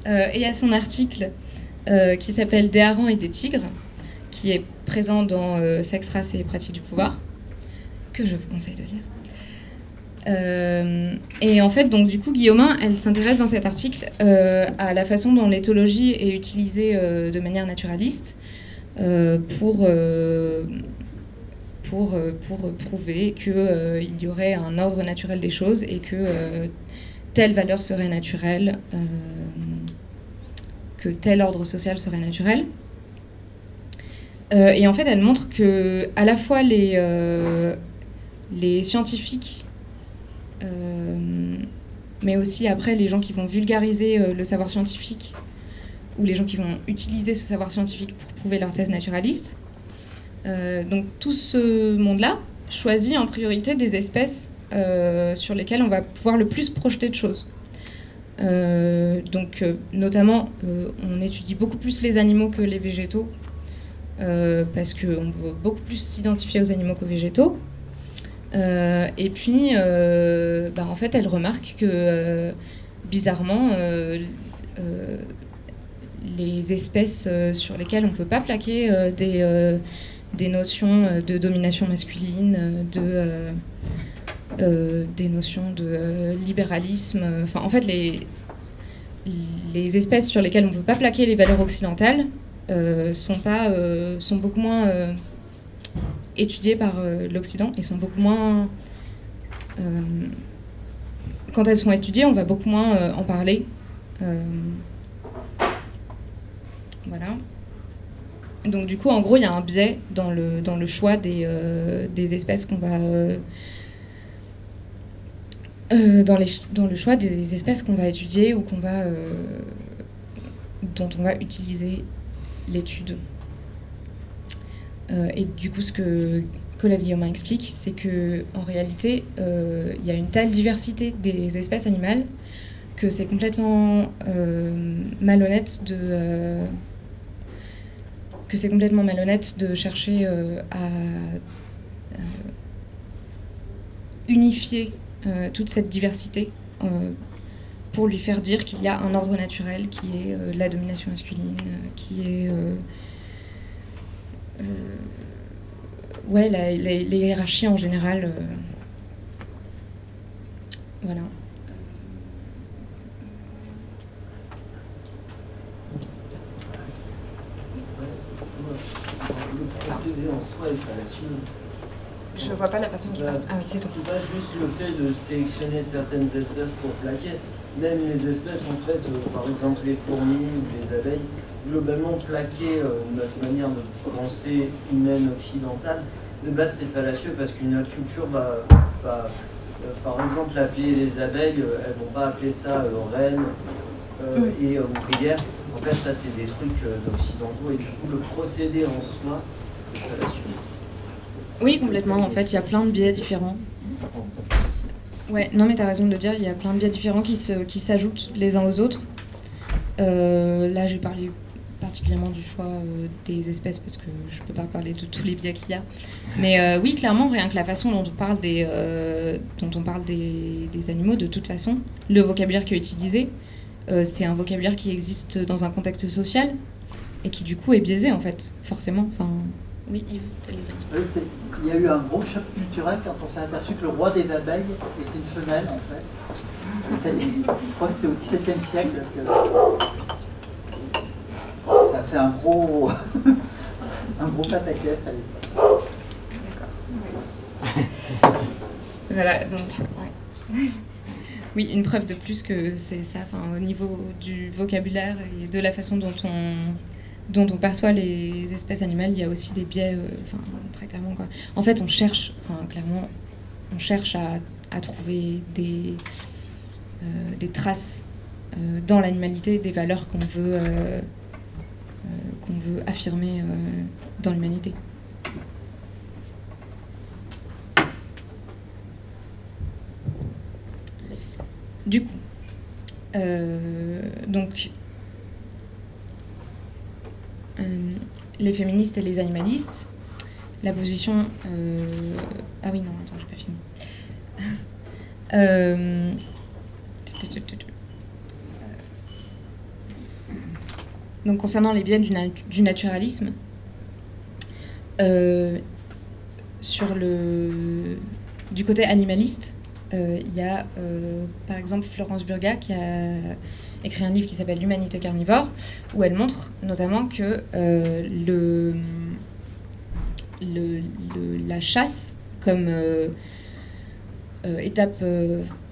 et à son article qui s'appelle Des harengs et des tigres, qui est présent dans Sexe, race et pratique du pouvoir, que je vous conseille de lire. Euh, et en fait, donc du coup, Guillaumin, elle s'intéresse dans cet article euh, à la façon dont l'éthologie est utilisée euh, de manière naturaliste pour, pour, pour prouver qu'il y aurait un ordre naturel des choses et que telle valeur serait naturelle, que tel ordre social serait naturel. Et en fait, elle montre que à la fois les, les scientifiques euh, mais aussi après les gens qui vont vulgariser euh, le savoir scientifique ou les gens qui vont utiliser ce savoir scientifique pour prouver leur thèse naturaliste. Euh, donc tout ce monde-là choisit en priorité des espèces sur lesquelles on va pouvoir le plus projeter de choses. Donc notamment, on étudie beaucoup plus les animaux que les végétaux, parce qu'on veut beaucoup plus s'identifier aux animaux qu'aux végétaux. Euh, et puis, euh, bah, en fait, elle remarque que, euh, bizarrement, les espèces sur lesquelles on ne peut pas plaquer des, notions de domination masculine, de, des notions de libéralisme, enfin, en fait, les, les espèces sur lesquelles on ne peut pas plaquer les valeurs occidentales sont, pas, sont beaucoup moins étudiées par euh, l'Occident et sont beaucoup moins. euh, quand elles sont étudiées, on va beaucoup moins euh, en parler. Voilà. Donc du coup, en gros, il y a un biais dans le, dans le choix des, des espèces qu'on va... dans, les, dans le choix des espèces qu'on va étudier ou qu'on va, dont on va utiliser l'étude. Euh, et du coup, ce que Colette Guillaumin explique, c'est que en réalité, euh, il y a une telle diversité des espèces animales que c'est complètement euh, malhonnête de que c'est complètement malhonnête de chercher à unifier toute cette diversité pour lui faire dire qu'il y a un ordre naturel qui est la domination masculine, qui est ouais, la- les, les hiérarchies en général. euh, voilà. Le procédé en soi est fallacieux. Je vois pas la personne qui parle. Ah oui, c'est toi. C'est pas juste le fait de sélectionner certaines espèces pour plaquer. Même les espèces, en fait, euh, par exemple les fourmis ou les abeilles, globalement plaquer euh, notre manière de penser humaine occidentale, de base c'est fallacieux parce qu'une autre culture va, va, euh, par exemple, appeler les abeilles, euh, elles vont pas appeler ça reine et ouvrière. En fait, ça c'est des trucs d'occidentaux et du coup le procédé en soi est fallacieux. Oui, complètement. En fait, il y a plein de biais différents. Ouais, non, mais tu as raison de le dire. Il y a plein de biais différents qui se, qui s'ajoutent les uns aux autres. Euh, là, j'ai parlé particulièrement du choix euh, des espèces parce que je peux pas parler de tous les biais qu'il y a. Mais euh, oui, clairement, rien que la façon dont on parle des, euh, dont on parle des, des animaux, de toute façon, le vocabulaire qui est utilisé, euh, c'est un vocabulaire qui existe dans un contexte social et qui du coup est biaisé en fait, forcément. Enfin, Oui, Yves, dire. Il y a eu un gros choc culturel quand on s'est aperçu que le roi des abeilles était une femelle, en fait. Je crois que c'était au XVIIe siècle que ça fait un gros, un gros pataquès à l'époque. Voilà, donc. Oui, une preuve de plus que c'est ça, au niveau du vocabulaire et de la façon dont on, perçoit les espèces animales, il y a aussi des biais, euh, très clairement. En fait, on cherche, enfin, clairement, on cherche à, trouver des, euh, traces euh, dans l'animalité, des valeurs qu'on veut, qu'on veut affirmer euh, dans l'humanité. Du coup, euh, donc, euh, les féministes et les animalistes, la position. ah oui, non, attends, j'ai pas fini. donc, concernant les biais du, na- du naturalisme, euh, sur le, du côté animaliste, euh, il y a euh, par exemple Florence Burga qui a écrit un livre qui s'appelle L'humanité carnivore, où elle montre notamment que le, la chasse comme étape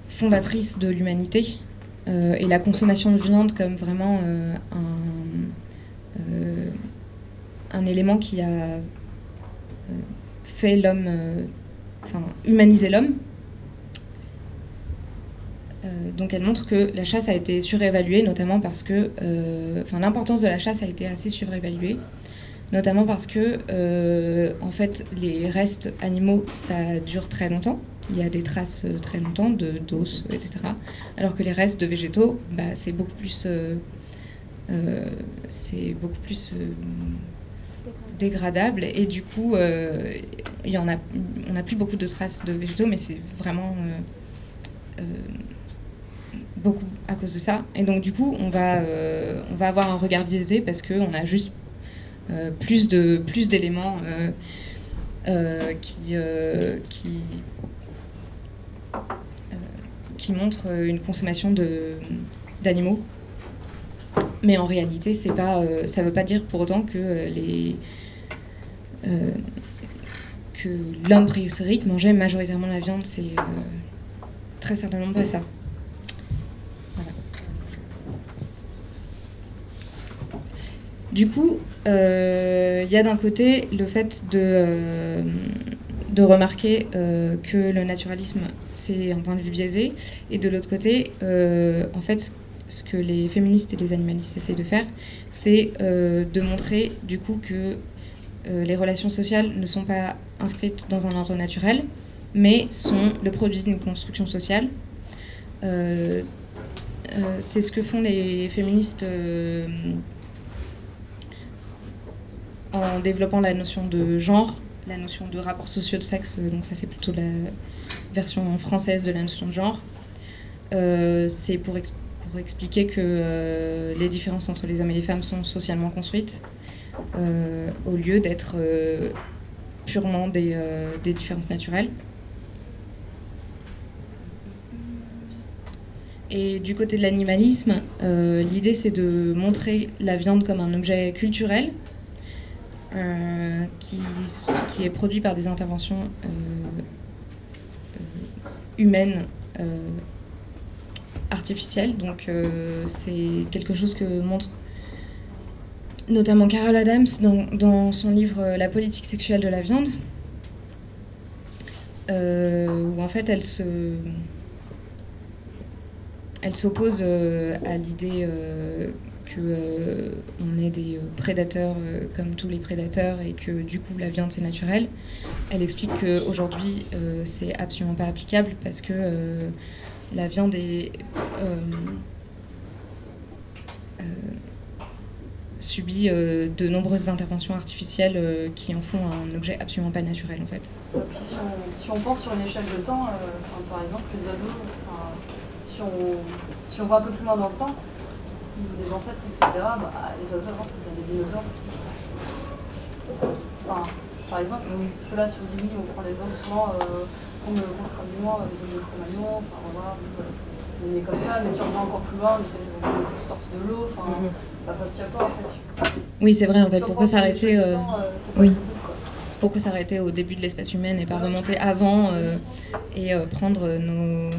fondatrice de l'humanité et la consommation de viande comme vraiment un, un élément qui a euh, fait l'homme, euh, enfin humanisé l'homme. Euh, donc elle montre que la chasse a été surévaluée, notamment parce que, euh, enfin l'importance de la chasse a été assez surévaluée, notamment parce que, euh, en fait, les restes animaux ça dure très longtemps. Il y a des traces euh, très longtemps de d'os, etc. Alors que les restes de végétaux, bah, c'est beaucoup plus, euh, euh, c'est beaucoup plus euh, dégradable et du coup, euh, il y en a, on n'a plus beaucoup de traces de végétaux, mais c'est vraiment euh, euh, beaucoup à cause de ça. Et donc du coup, on va, euh, on va avoir un regard biaisé parce qu'on a juste euh, plus de plus d'éléments euh, euh, qui euh, qui euh, qui montrent une consommation d'animaux. Mais en réalité, c'est pas, euh, ça veut pas dire pour autant que euh, les euh, que l'homme préhistorique mangeait majoritairement la viande. C'est très certainement pas ça. Du coup, il y a d'un côté le fait de, de remarquer que le naturalisme, c'est un point de vue biaisé, et de l'autre côté, en fait, ce que les féministes et les animalistes essayent de faire, c'est euh, de montrer du coup que euh, les relations sociales ne sont pas inscrites dans un ordre naturel, mais sont le produit d'une construction sociale. Euh, c'est ce que font les féministes en développant la notion de genre, la notion de rapport sociaux de sexe, donc ça c'est plutôt la version française de la notion de genre. C'est pour, ex- pour expliquer que euh, les différences entre les hommes et les femmes sont socialement construites, euh, au lieu d'être euh, purement des, différences naturelles. Et du côté de l'animalisme, l'idée c'est de montrer la viande comme un objet culturel qui, qui est produit par des interventions humaines artificielles. Donc euh, c'est quelque chose que montre notamment Carol Adams dans, son livre euh, La politique sexuelle de la viande, euh, où en fait elle se elle s'oppose à l'idée que on est des prédateurs comme tous les prédateurs et que du coup la viande c'est naturel. Elle explique qu'aujourd'hui c'est absolument pas applicable parce que la viande est euh, euh, subit euh, de nombreuses interventions artificielles euh, qui en font un objet absolument pas naturel en fait. Et puis si on, si on pense sur l'échelle de temps, euh, enfin, par exemple les oiseaux, enfin, si, on, si on va un peu plus loin dans le temps, les ancêtres, etc., bah, les oiseaux avant c'était bien des dinosaures. Enfin, par exemple. Parce que là, sur Dimi, on prend l'exemple souvent, le contrairement les hommes de Cro-Magnon, enfin, on va, voilà, c'est né comme ça, mais on va encore plus loin, les espèces sortent de l'eau, enfin, enfin, ça se tient pas en fait. Oui, c'est vrai, en fait. On Pourquoi à s'arrêter de euh, euh, oui. quoi. pourquoi s'arrêter au début de l'espèce humaine et pas remonter avant euh, et euh, prendre nos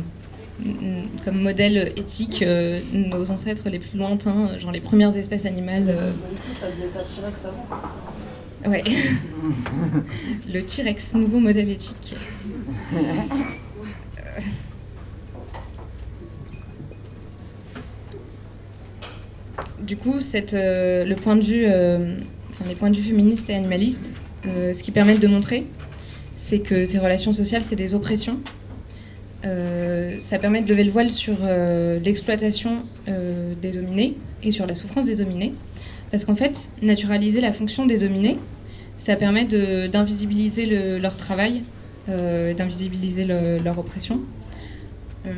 n- comme modèle éthique euh, nos ancêtres les plus lointains, genre les premières espèces animales. euh, Mais Du coup, ça devient pas T-Rex avant. Ouais. Le T-Rex, nouveau modèle éthique. Du coup, euh, le point de vue, euh, enfin, les points de vue féministes et animalistes, euh, ce qui permettent de montrer, c'est que ces relations sociales, c'est des oppressions. Ça permet de lever le voile sur l'exploitation des dominés et sur la souffrance des dominés. Parce qu'en fait, naturaliser la fonction des dominés, ça permet d'invisibiliser le- leur travail, euh, d'invisibiliser le- leur oppression. Hum,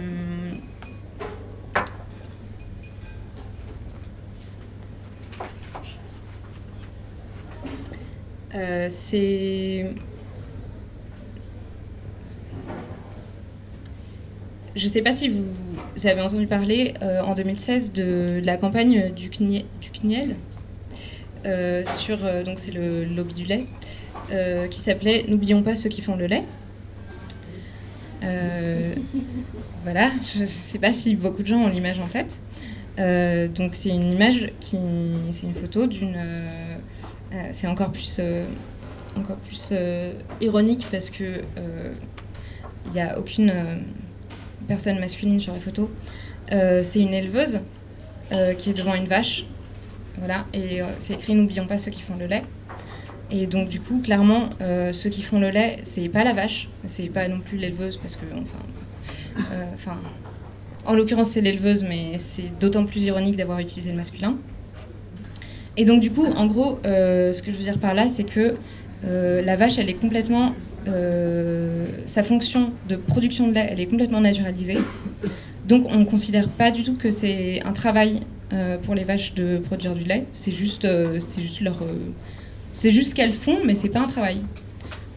Euh, c'est. Je ne sais pas si vous, avez entendu parler euh, en 2016 de la campagne du, du CNIEL euh, sur euh, donc c'est le lobby du lait euh, qui s'appelait N'oublions pas ceux qui font le lait. Euh, voilà, je ne sais pas si beaucoup de gens ont l'image en tête. Euh, donc c'est une image qui, c'est une photo d'une, euh, euh, c'est encore plus, euh, encore plus euh, ironique parce que euh, il n'y a aucune euh, personne masculine sur la photo. Euh, c'est une éleveuse euh, qui est devant une vache, voilà, et euh, c'est écrit n'oublions pas ceux qui font le lait. Et donc du coup, clairement, euh, ceux qui font le lait, c'est pas la vache, c'est pas non plus l'éleveuse parce que, enfin, euh, enfin, en l'occurrence c'est l'éleveuse, mais c'est d'autant plus ironique d'avoir utilisé le masculin. Et donc du coup, en gros, ce que je veux dire par là, c'est que la vache, elle est complètement, sa fonction de production de lait, elle est complètement naturalisée. Donc on ne considère pas du tout que c'est un travail euh, pour les vaches de produire du lait. C'est juste, euh, juste leur, euh, c'est juste ce qu'elles font, mais c'est pas un travail.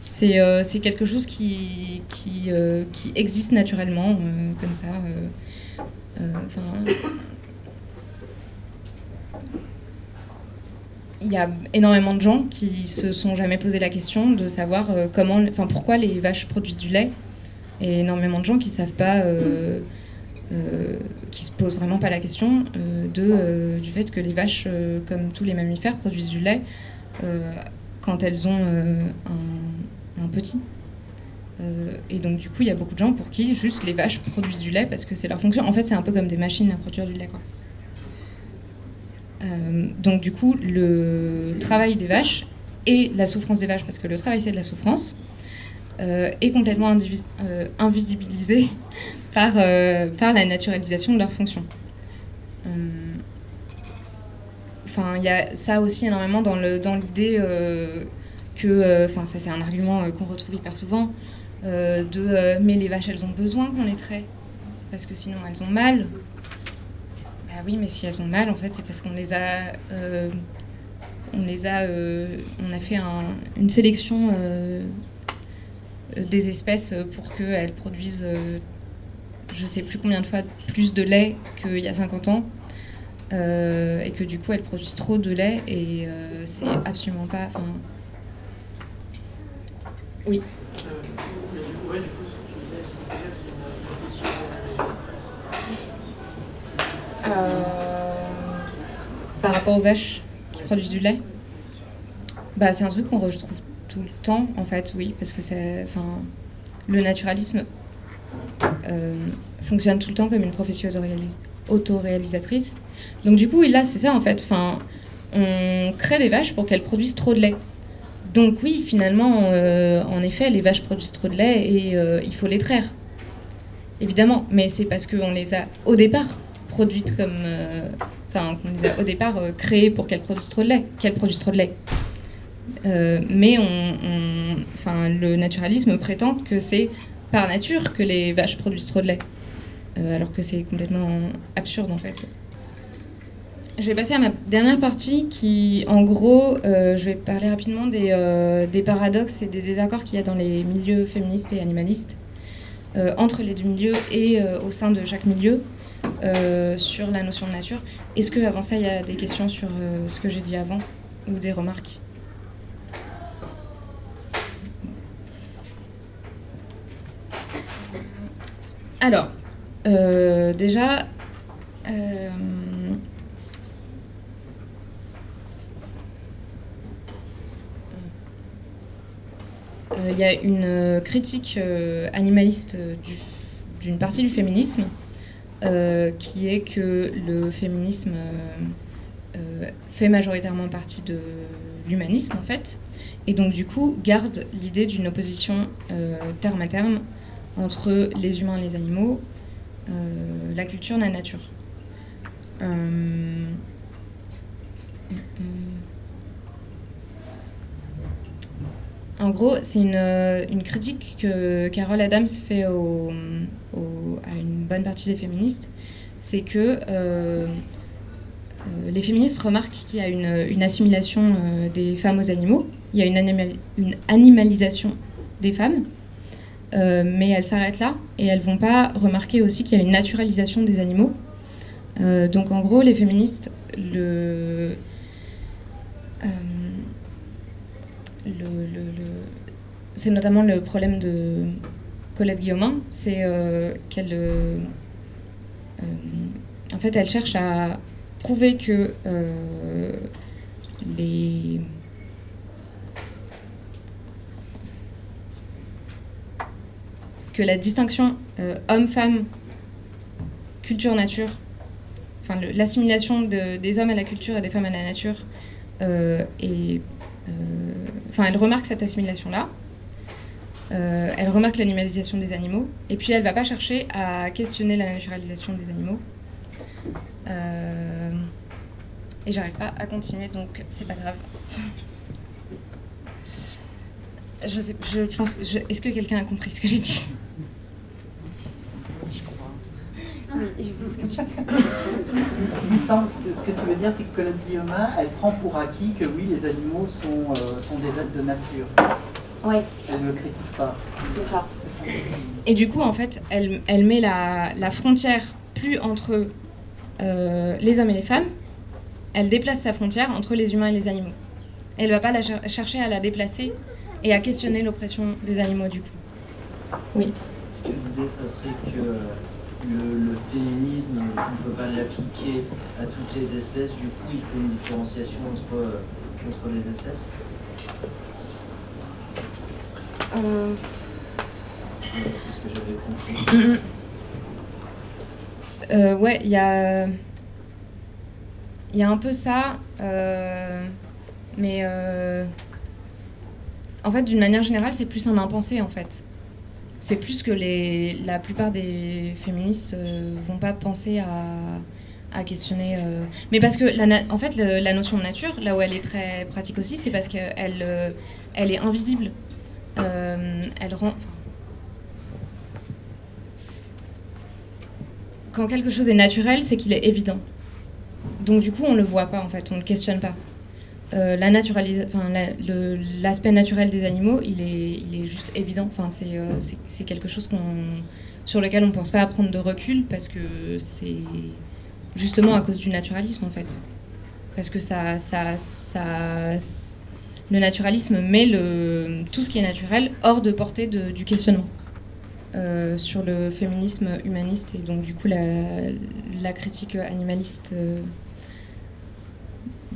C'est c'est quelque chose qui, qui, qui existe naturellement, comme ça. il y a énormément de gens qui se sont jamais posé la question de savoir comment, pourquoi les vaches produisent du lait, et énormément de gens qui savent pas, qui se posent vraiment pas la question euh, de euh, du fait que les vaches, euh, comme tous les mammifères, produisent du lait euh, quand elles ont euh, un, petit. Euh, et donc du coup, il y a beaucoup de gens pour qui juste les vaches produisent du lait parce que c'est leur fonction. En fait, c'est un peu comme des machines à produire du lait, quoi. Euh, donc du coup, le travail des vaches et la souffrance des vaches, parce que le travail c'est de la souffrance, euh, est complètement euh, invisibilisé par, euh, par la naturalisation de leur fonction. Euh, Enfin, il y a ça aussi énormément dans l'idée euh, que, euh, enfin ça c'est un argument euh, qu'on retrouve hyper souvent, euh, de euh, mais les vaches elles ont besoin qu'on les traite, parce que sinon elles ont mal. Bah oui, mais si elles ont mal, en fait, c'est parce qu'on les a, euh, on les a, euh, on a fait un- une sélection euh, euh, des espèces pour qu'elles produisent, euh, je sais plus combien de fois plus de lait qu'il y a 50 ans, euh, et que du coup elles produisent trop de lait et euh, c'est absolument pas, enfin, oui. Euh, mais du coup, ouais, du coup, ce que tu disais, est-ce qu'on peut dire que c'est une profession Euh, par rapport aux vaches qui produisent du lait bah, C'est un truc qu'on retrouve tout le temps, en fait, oui, parce que le naturalisme euh, fonctionne tout le temps comme une profession autoréalis- autoréalisatrice. Donc du coup, là, c'est ça, en fait. Enfin, on crée des vaches pour qu'elles produisent trop de lait. Donc oui, finalement, euh, en effet, les vaches produisent trop de lait et euh, il faut les traire. Évidemment, mais c'est parce qu'on les a au départ produites comme. Enfin, qu'on les a au départ créées pour qu'elles produisent trop de lait, qu'elles produisent trop de lait. Euh, mais le naturalisme prétend que c'est par nature que les vaches produisent trop de lait, Euh, alors que c'est complètement absurde en fait. je vais passer à ma dernière partie qui, en gros, euh, je vais parler rapidement des, des paradoxes et des désaccords qu'il y a dans les milieux féministes et animalistes, entre les deux milieux et au sein de chaque milieu, sur la notion de nature. Est-ce que avant ça, il y a des questions sur ce que j'ai dit avant ou des remarques? Alors, euh, déjà, euh, euh, il y a une critique animaliste d'une partie du féminisme qui est que le féminisme fait majoritairement partie de l'humanisme en fait, et donc du coup garde l'idée d'une opposition terme à terme entre les humains et les animaux, euh, la culture et la nature. Euh. En gros, c'est une, euh, critique que Carol Adams fait à une bonne partie des féministes. C'est que les féministes remarquent qu'il y a une, assimilation des femmes aux animaux, il y a une animalisation des femmes, euh, mais elles s'arrêtent là et elles vont pas remarquer aussi qu'il y a une naturalisation des animaux. Euh, donc en gros, les féministes euh, le, c'est notamment le problème de Colette Guillaumin, c'est qu'elle, en fait, elle cherche à prouver que les que la distinction euh, homme-femme, culture-nature, enfin l'assimilation de- des hommes à la culture et des femmes à la nature, euh, est euh, Enfin, elle remarque cette assimilation-là. Euh, elle remarque l'animalisation des animaux. Et puis, elle va pas chercher à questionner la naturalisation des animaux. Euh, et j'arrive pas à continuer, donc c'est pas grave. je sais, je pense. Est-ce que quelqu'un a compris ce que j'ai dit? Oui, je pense que tu Il me semble que ce que tu veux dire, c'est que Colette Guillaumin, elle prend pour acquis que oui, les animaux sont, euh, sont des êtres de nature. Oui, Elle ne le critique pas. c'est ça. Et du coup, en fait, elle, elle met la, la frontière plus entre euh, les hommes et les femmes, elle déplace sa frontière entre les humains et les animaux. Elle va pas la cher- chercher à la déplacer et à questionner l'oppression des animaux, du coup. Oui. Est-ce que l'idée, ça serait que euh, le, le féminisme, on ne peut pas l'appliquer à toutes les espèces, du coup, il faut une différenciation entre, entre les espèces Euh, C'est ce que j'avais compris. Euh, ouais, il y a, y a un peu ça, euh, mais euh, en fait, d'une manière générale, c'est plus un impensé en fait. C'est plus que les, la plupart des féministes euh, vont pas penser à, à questionner. euh, Mais parce que, la en fait, la notion de nature, là où elle est très pratique aussi, c'est parce qu'elle euh, elle est invisible. Euh, elle rend. quand quelque chose est naturel, c'est qu'il est évident. Donc du coup, on le voit pas en fait, on le questionne pas. Euh, l'aspect naturel des animaux, il est, juste évident. Enfin, c'est, euh, quelque chose sur lequel on pense pas à prendre de recul parce que c'est justement à cause du naturalisme en fait. Parce que le naturalisme met tout ce qui est naturel hors de portée du questionnement. Euh, sur le féminisme humaniste et donc du coup la, critique animaliste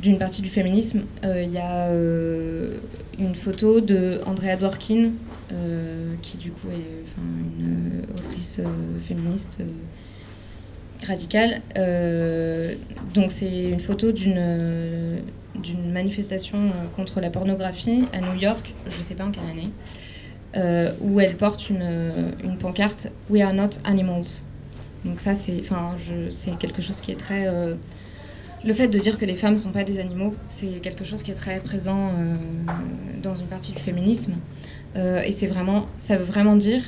d'une partie du féminisme. Euh, Il y a euh, une photo de Andrea Dworkin euh, qui du coup est une autrice féministe radicale. Donc c'est une photo d'une manifestation contre la pornographie à New York, je ne sais pas en quelle année où elle porte une, pancarte We are not animals. Donc ça, c'est, quelque chose qui est très... le fait de dire que les femmes ne sont pas des animaux, c'est quelque chose qui est très présent euh, dans une partie du féminisme. Euh, et c'est vraiment, ça veut vraiment dire,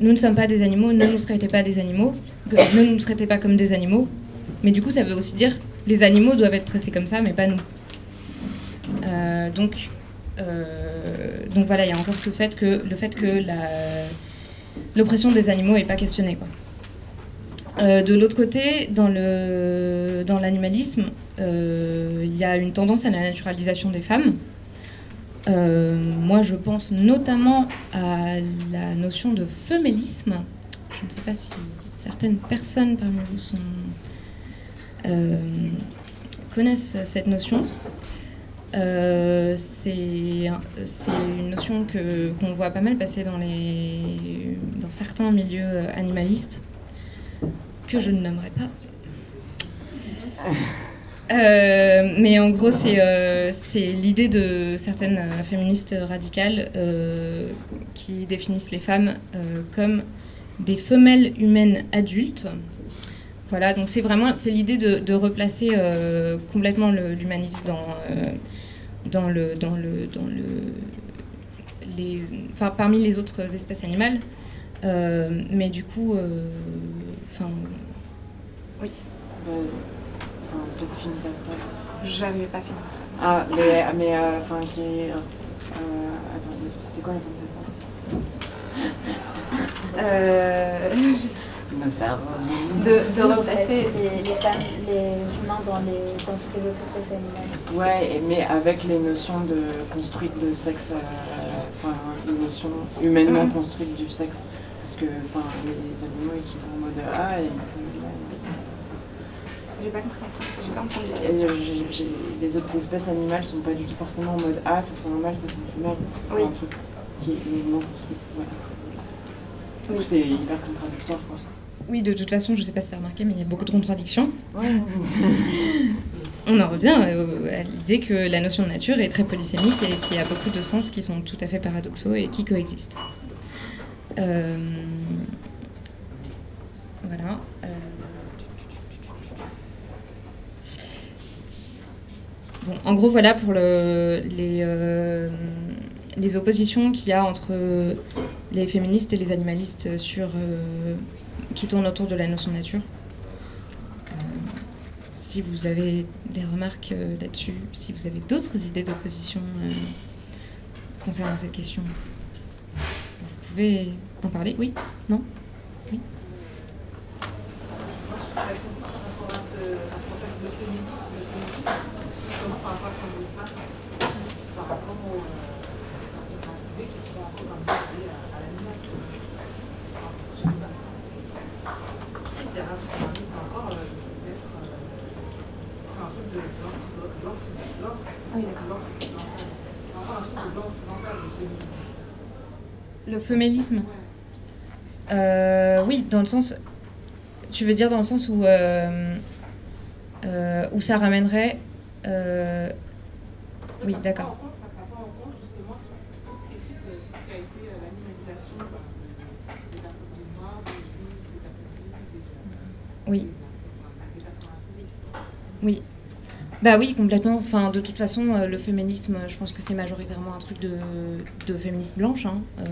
nous ne sommes pas des animaux, ne nous traitez pas des animaux, ne nous traitez pas comme des animaux, Mais du coup, ça veut aussi dire les animaux doivent être traités comme ça, mais pas nous. Euh, donc, donc voilà, il y a encore ce fait que le fait que l'oppression des animaux n'est pas questionnée. Euh, de l'autre côté, dans le dans l'animalisme, euh, il y a une tendance à la naturalisation des femmes. Euh, moi, je pense notamment à la notion de femélisme. Je ne sais pas si certaines personnes parmi vous connaissent cette notion. C'est une notion qu'on voit pas mal passer dans certains milieux animalistes que je ne nommerai pas. Euh, mais en gros, c'est euh, l'idée de certaines euh, féministes radicales qui définissent les femmes comme des femelles humaines adultes. Voilà, donc c'est vraiment c'est l'idée de, replacer complètement l'humanité dans, dans le dans le dans le les enfin parmi les autres espèces animales. Mais du coup, euh, enfin Euh, Enfin, peut-être fini. J'arrivais pas à finir. Ah, mais, mais euh, enfin, qui est. Euh, attends, c'était quoi la fin de Euh, je sais Nos cerveaux. De, de replacer. les, les femmes, les humains dans, les, dans toutes les autres espèces animales? Ouais, et- mais avec les notions de construite de sexe, euh, enfin, les notions humainement Mhm. construites du sexe. Parce que, enfin, les animaux, ils sont en mode A et ils font J'ai pas compris. J'ai pas entendu. Euh, les autres espèces animales sont pas du tout forcément en mode Ah, ça c'est un mâle, ça c'est une femelle. C'est Oui. un truc qui est humainement construit. Voilà, c'est- du coup, Oui. c'est hyper contradictoire. Quoi. Oui, de toute façon, je ne sais pas si tu as remarqué, mais il y a beaucoup de contradictions. Ouais. On en revient euh, à l'idée que la notion de nature est très polysémique et qu'il y a beaucoup de sens qui sont tout à fait paradoxaux et qui coexistent. Euh, Voilà. euh. En gros, voilà pour euh, les oppositions qu'il y a entre les féministes et les animalistes sur, qui tournent autour de la notion nature. Si vous avez des remarques là-dessus, si vous avez d'autres idées d'opposition concernant cette question, en parler. Oui Non Oui euh, euh, euh, Ah oui, d'accord. C'est encore un truc de blanc, c'est encore le féminisme. Le femélisme Euh, Oui, dans le sens. Tu veux dire dans le sens où, euh, euh, où ça ramènerait. euh, oui, d'accord. Oui. Oui. Bah oui, complètement. Enfin, de toute façon, euh, le féminisme, je pense que c'est majoritairement un truc de, de féministes blanches, hein, euh,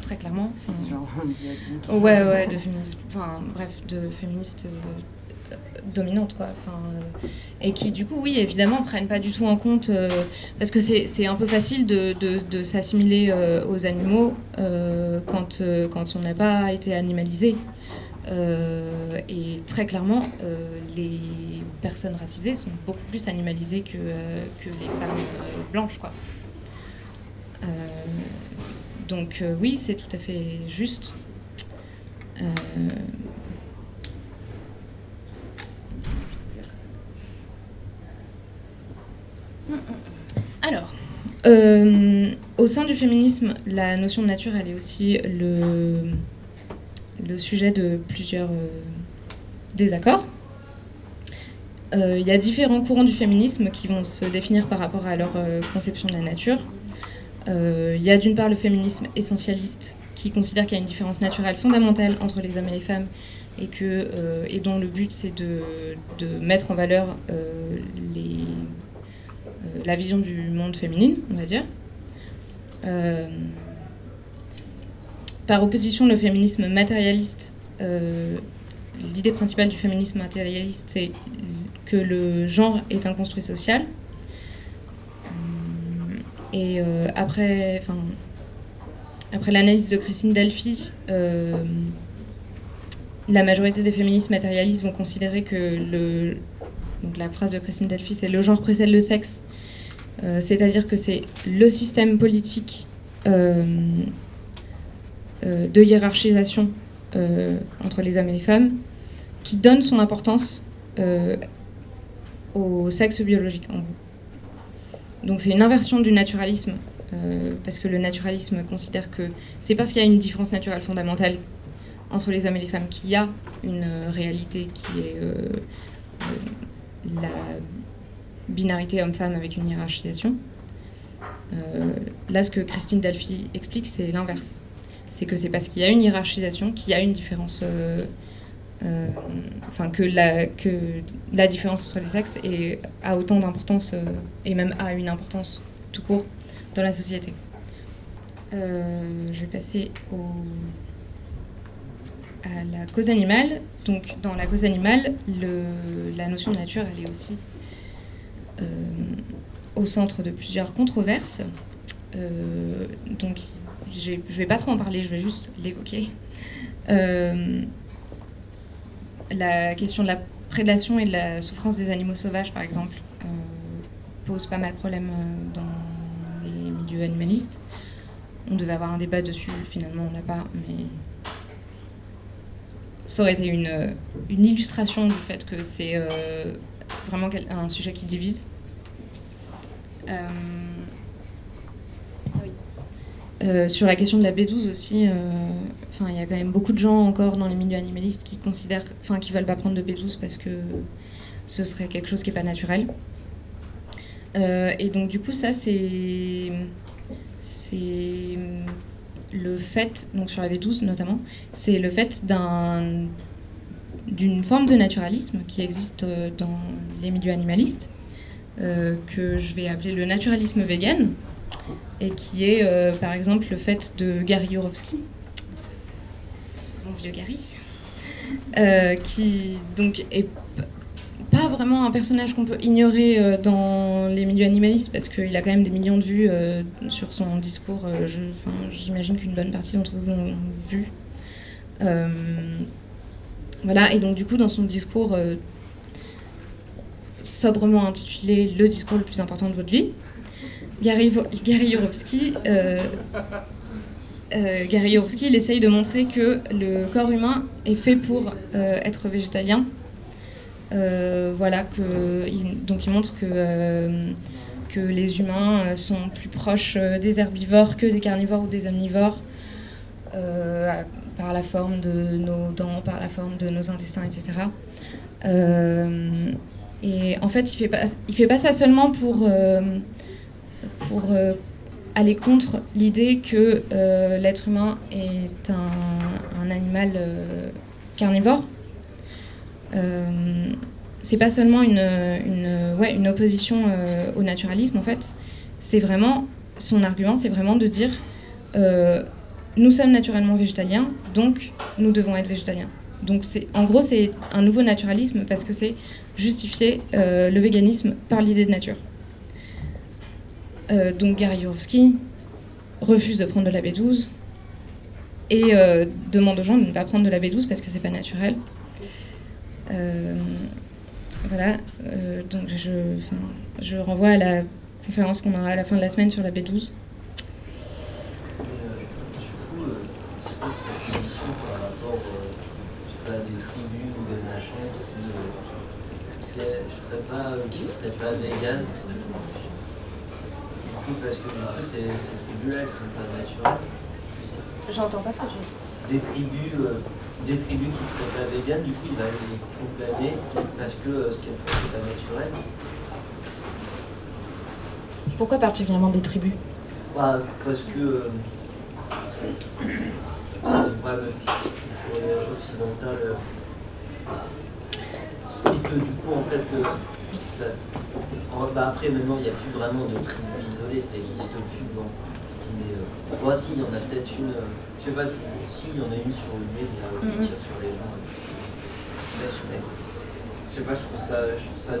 très clairement. Enfin, Genre. Ouais, ouais, de féministes, enfin bref, de féministes euh, euh, dominantes, quoi. Enfin, euh, et qui, du coup, oui, évidemment, prennent pas du tout en compte, euh, parce que c'est un peu facile de, de, de s'assimiler euh, aux animaux euh, quand, euh, quand on n'a pas été animalisé. Euh, et très clairement, euh, les personnes racisées sont beaucoup plus animalisées que, euh, que les femmes blanches, quoi. Donc oui, c'est tout à fait juste. Alors, au sein du féminisme, la notion de nature, elle est aussi le, le sujet de plusieurs euh, désaccords. Euh, Il y a différents courants du féminisme qui vont se définir par rapport à leur euh, conception de la nature. Il y a d'une part le féminisme essentialiste qui considère qu'il y a une différence naturelle fondamentale entre les hommes et les femmes et, que, et dont le but c'est de, de mettre en valeur les, la vision du monde féminine, on va dire. Par opposition, le féminisme matérialiste euh, l'idée principale du féminisme matérialiste, c'est que le genre est un construit social. Euh, et euh, après, l'analyse de Christine Delphi, la majorité des féministes matérialistes vont considérer que le, donc la phrase de Christine Delphi, c'est le genre précède le sexe, c'est-à-dire que c'est le système politique de hiérarchisation euh, entre les hommes et les femmes qui donne son importance euh, au sexe biologique, en gros. Donc c'est une inversion du naturalisme, euh, parce que le naturalisme considère que c'est parce qu'il y a une différence naturelle fondamentale entre les hommes et les femmes qu'il y a une euh, réalité qui est euh, euh, la binarité homme-femme avec une hiérarchisation. Euh, là, ce que Christine Delphi explique, c'est l'inverse. C'est que c'est parce qu'il y a une hiérarchisation qu'il y a une différence euh, euh, enfin que la, différence entre les sexes a autant d'importance euh, et même a une importance tout court dans la société. Je vais passer à la cause animale. Donc dans la cause animale, le, la notion de nature, elle est aussi au centre de plusieurs controverses. Donc je ne vais pas trop en parler, je vais juste l'évoquer. Euh, la question de la prédation et de la souffrance des animaux sauvages, par exemple, euh, pose pas mal de problèmes euh, dans les milieux animalistes. On devait avoir un débat dessus, finalement on l'a pas, mais ça aurait été une, illustration du fait que c'est vraiment un sujet qui divise. Euh, sur la question de la B12 aussi, euh, il y a quand même beaucoup de gens encore dans les milieux animalistes qui considèrent, enfin, qui veulent pas prendre de B12 parce que ce serait quelque chose qui est pas naturel. Euh, et donc du coup, ça c'est c'est le fait, donc sur la B12 notamment, c'est le fait d'un d'une forme de naturalisme qui existe dans les milieux animalistes, que je vais appeler le naturalisme vegan, et qui est euh, par exemple le fait de Gary Yourofsky, bon vieux Gary, euh, qui donc est pas vraiment un personnage qu'on peut ignorer euh, dans les milieux animalistes parce qu'il a quand même des millions de vues sur son discours. J'imagine qu'une bonne partie d'entre vous l'ont vu. Voilà, et donc du coup, dans son discours sobrement intitulé Le discours le plus important de votre vie, Gary, Gary euh, euh, Gary il essaye de montrer que le corps humain est fait pour euh, être végétalien. Voilà, que, il- donc il montre que, que les humains sont plus proches des herbivores que des carnivores ou des omnivores, par la forme de nos dents, par la forme de nos intestins, etc. Et en fait, il fait fait pas ça seulement pour, pour euh, aller contre l'idée que euh, l'être humain est un, animal euh, carnivore. C'est pas seulement une, opposition au naturalisme en fait, c'est vraiment son argument, c'est vraiment de dire nous sommes naturellement végétaliens, donc nous devons être végétaliens. Donc en gros, c'est un nouveau naturalisme parce que c'est justifier le véganisme par l'idée de nature. Euh, donc Gary Yourofsky refuse de prendre de la B12 et euh, demande aux gens de ne pas prendre de la B12 parce que c'est pas naturel. Euh, voilà, donc je, je renvoie à la conférence qu'on aura à la fin de la semaine sur la B12. Mais, euh, du coup, euh, c'est quoi cette position par rapport euh, je sais pas, à des tribus ou des machins qui ne seraient pas, Du coup, parce que du coup, c'est ces tribus-là, elles sont pas naturelles. J'entends pas ce que tu dis. Des tribus, euh, des tribus qui seraient pas véganes, du coup, il va les condamner parce que euh, ce qu'elles font, c'est pas naturel. Pourquoi particulièrement des tribus? Bah, parce que. Euh, c'est pas les occidentales. euh, et que du coup, en fait. euh, ça- en- bah, après, maintenant, il n'y a plus vraiment de tribus isolées, ça n'existe plus. Dans, mais, euh, moi, si, il y en a peut-être une. euh, je sais pas, si, il y en a une sur le nez, mais, euh, qui Mhm. tire sur les gens. flèche, mais je sais pas, je trouve ça, je trouve ça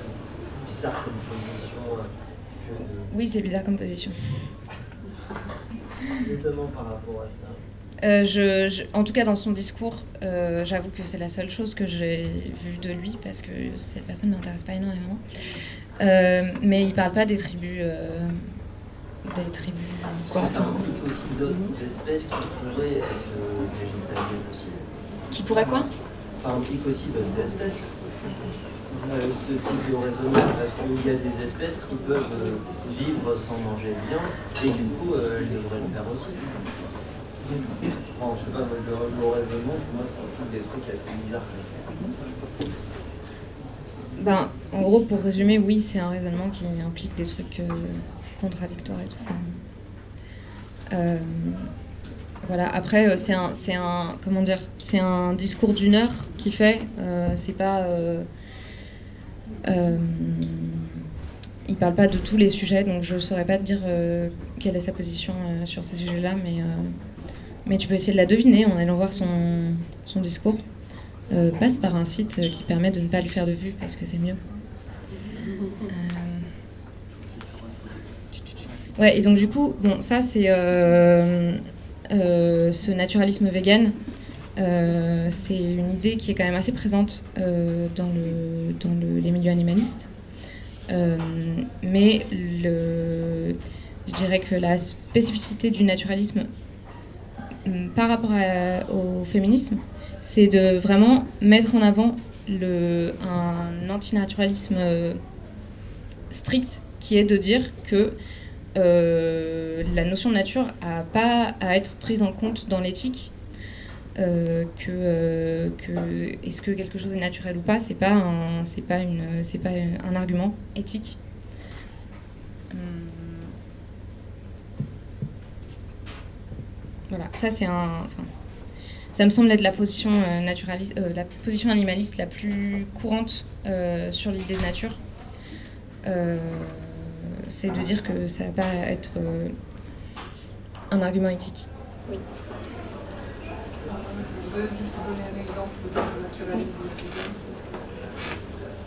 bizarre comme position. euh, de- Oui, c'est bizarre comme position. Notamment par rapport à ça. Euh, je, je- en tout cas, dans son discours, euh, j'avoue que c'est la seule chose que j'ai vue de lui parce que cette personne ne m'intéresse pas énormément. Euh, mais il parle pas des tribus. euh, des tribus. Que ça implique aussi d'autres espèces qui pourraient être euh, végétaliennes aussi. Qui pourrait quoi? Ça implique aussi d'autres espèces. Euh, ce type de raisonnement, parce qu'il y a des espèces qui peuvent euh, vivre sans manger de viande, et du coup, euh, elles devraient le faire aussi. Bon, je sais pas, le, le raisonnement, pour moi, c'est un truc des trucs assez bizarres. Ben, en gros, pour résumer, oui, c'est un raisonnement qui implique des trucs euh, contradictoires et tout. Euh, voilà. Après, euh, c'est un, c'est un, comment dire, c'est un discours d'une heure qui fait. euh, c'est pas. Il parle pas de tous les sujets, donc je saurais pas te dire quelle est sa position sur ces sujets-là, mais mais tu peux essayer de la deviner en allant voir son, son discours. Euh, passe par un site qui permet de ne pas lui faire de vue parce que c'est mieux. Euh, Ouais, et donc du coup, bon, ça c'est euh, ce naturalisme vegan. c'est une idée qui est quand même assez présente dans, le, dans le- les milieux animalistes. Mais je dirais que la spécificité du naturalisme hum, par rapport au féminisme, c'est de vraiment mettre en avant un antinaturalisme euh, strict qui est de dire que euh, la notion de nature n'a pas à être prise en compte dans l'éthique. euh, est-ce que quelque chose est naturel ou pas, c'est pas un, c'est pas un argument éthique. Hum. Voilà, ça c'est un, ça me semble être la position euh, naturaliste, euh, la position animaliste la plus courante euh, sur l'idée de nature. Euh, c'est de dire que ça va pas être euh, un argument éthique. Oui. Je voudrais juste donner un exemple de naturalisme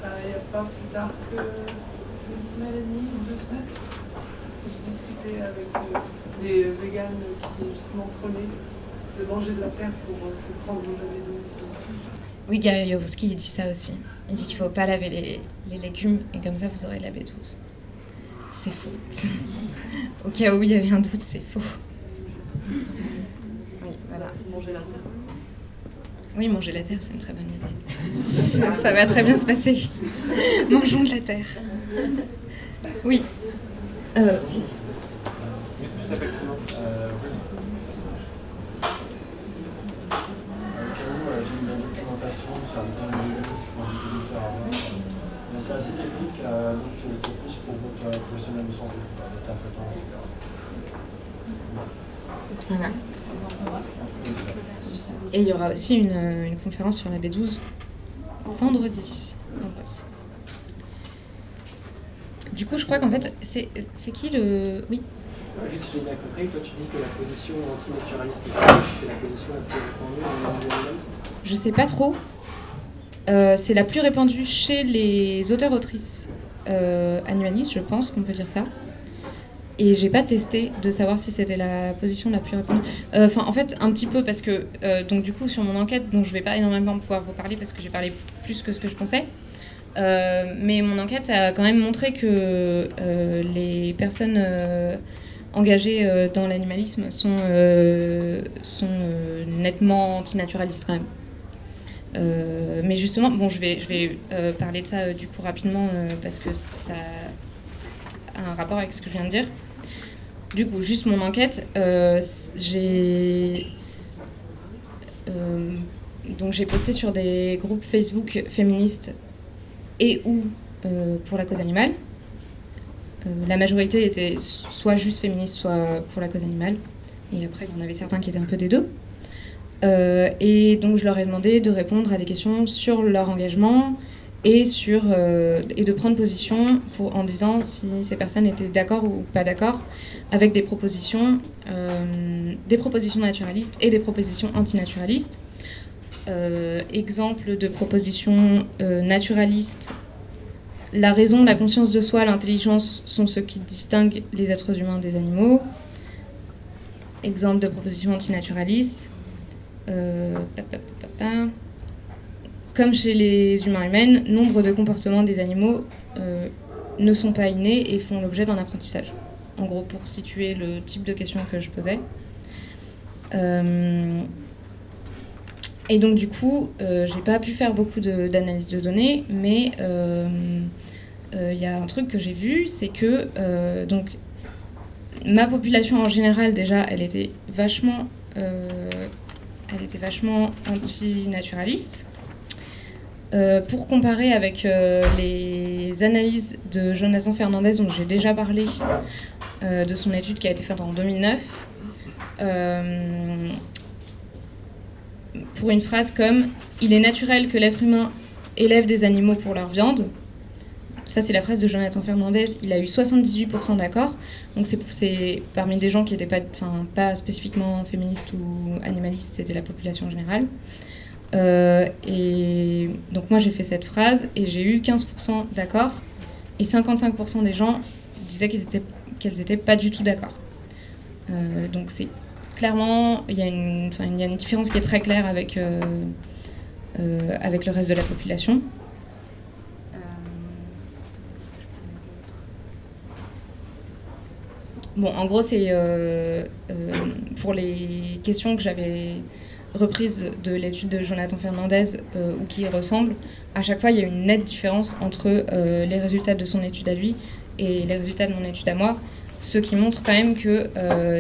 Il n'y a pas plus tard que une semaine et demie ou deux semaines, je discutais avec des véganes qui justement prenaient manger de la terre pour euh, se prendre. Oui, Gary il dit ça aussi. Il dit qu'il faut pas laver les, les légumes et comme ça vous aurez la B12. C'est faux. Au cas où il y avait un doute, c'est faux. Oui, voilà. Manger la terre. Oui, manger la terre, c'est une très bonne idée. Ça, ça va très bien se passer. Mangeons de la terre. Oui. Euh, Tu t'appelles comment Euh, oui. Au cas où, euh, j'ai une documentation sur le temps de ce qu'on peut faire avant. Mais c'est assez technique, euh, donc euh, c'est plus pour votre euh, professionnel de santé. Voilà. Et il y aura aussi une, une conférence sur la B12 vendredi. Vendredi. Du coup, je crois qu'en fait, c'est c'est qui le. Oui Juste si j'ai bien compris, toi tu dis que la position antinaturaliste c'est la position la plus répandue dans le monde Je sais pas trop. Euh, c'est la plus répandue chez les auteurs-autrices euh, animalistes, je pense qu'on peut dire ça. Et j'ai pas testé de savoir si c'était la position la plus répandue. Euh, Enfin, en fait, un petit peu parce que, donc du coup, sur mon enquête, dont je vais pas énormément pouvoir vous parler parce que j'ai parlé plus que ce que je pensais. mais mon enquête a quand même montré que les personnes engagées dans l'animalisme sont, sont nettement antinaturalistes quand même. Euh, mais justement, bon, je vais, je vais euh, parler de ça euh, du coup rapidement parce que ça a un rapport avec ce que je viens de dire. Du coup, juste mon enquête, j'ai donc j'ai posté sur des groupes Facebook féministes et ou pour la cause animale. La majorité était soit juste féministe, soit pour la cause animale. Et après, il y en avait certains qui étaient un peu des deux. Euh, et donc, je leur ai demandé de répondre à des questions sur leur engagement et, sur, euh, et de prendre position en disant si ces personnes étaient d'accord ou pas d'accord avec des propositions, euh, des propositions naturalistes et des propositions antinaturalistes. exemple de proposition naturaliste. La raison, la conscience de soi, l'intelligence sont ce qui distingue les êtres humains des animaux. Exemple de proposition antinaturaliste. Comme chez les humains humaines, nombre de comportements des animaux euh, ne sont pas innés et font l'objet d'un apprentissage. En gros, pour situer le type de questions que je posais. Euh, et donc du coup, euh, j'ai pas pu faire beaucoup d'analyse de, données, mais euh, euh, il y a un truc que j'ai vu, c'est que euh, donc ma population en général déjà, elle était vachement, euh, elle était vachement anti-naturaliste. Euh, pour comparer avec euh, les analyses de Jonathan Fernandez, dont j'ai déjà parlé, euh, de son étude qui a été faite en 2009, euh, pour une phrase comme Il est naturel que l'être humain élève des animaux pour leur viande. Ça, c'est la phrase de Jonathan Fernandez. Il a eu 78% d'accord. Donc, c'est parmi des gens qui n'étaient pas, pas spécifiquement féministes ou animalistes, c'était la population générale. Euh, et donc, moi, j'ai fait cette phrase et j'ai eu 15% d'accord. Et 55% des gens disaient qu'ils étaient, qu'elles étaient pas du tout d'accord. Euh, donc, c'est clairement, il y, y a une différence qui est très claire avec, euh, avec le reste de la population. Bon, en gros, c'est euh, euh, pour les questions que j'avais reprises de l'étude de Jonathan Fernandez euh, ou qui ressemblent, à chaque fois, il y a une nette différence entre les résultats de son étude à lui et les résultats de mon étude à moi, ce qui montre quand même que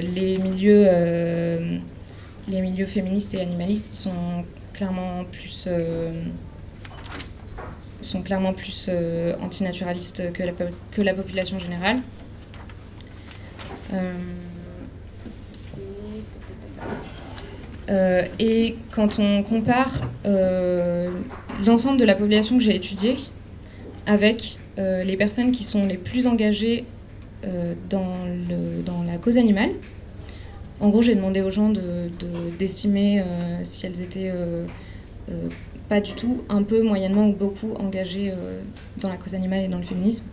les, milieux, féministes et animalistes sont clairement plus, sont clairement plus antinaturalistes que la population générale. Euh, et quand on compare euh, l'ensemble de la population que j'ai étudiée avec euh, les personnes qui sont les plus engagées dans, la cause animale, en gros, j'ai demandé aux gens de- de- d'estimer si elles étaient pas du tout, un peu, moyennement ou beaucoup engagées dans la cause animale et dans le féminisme.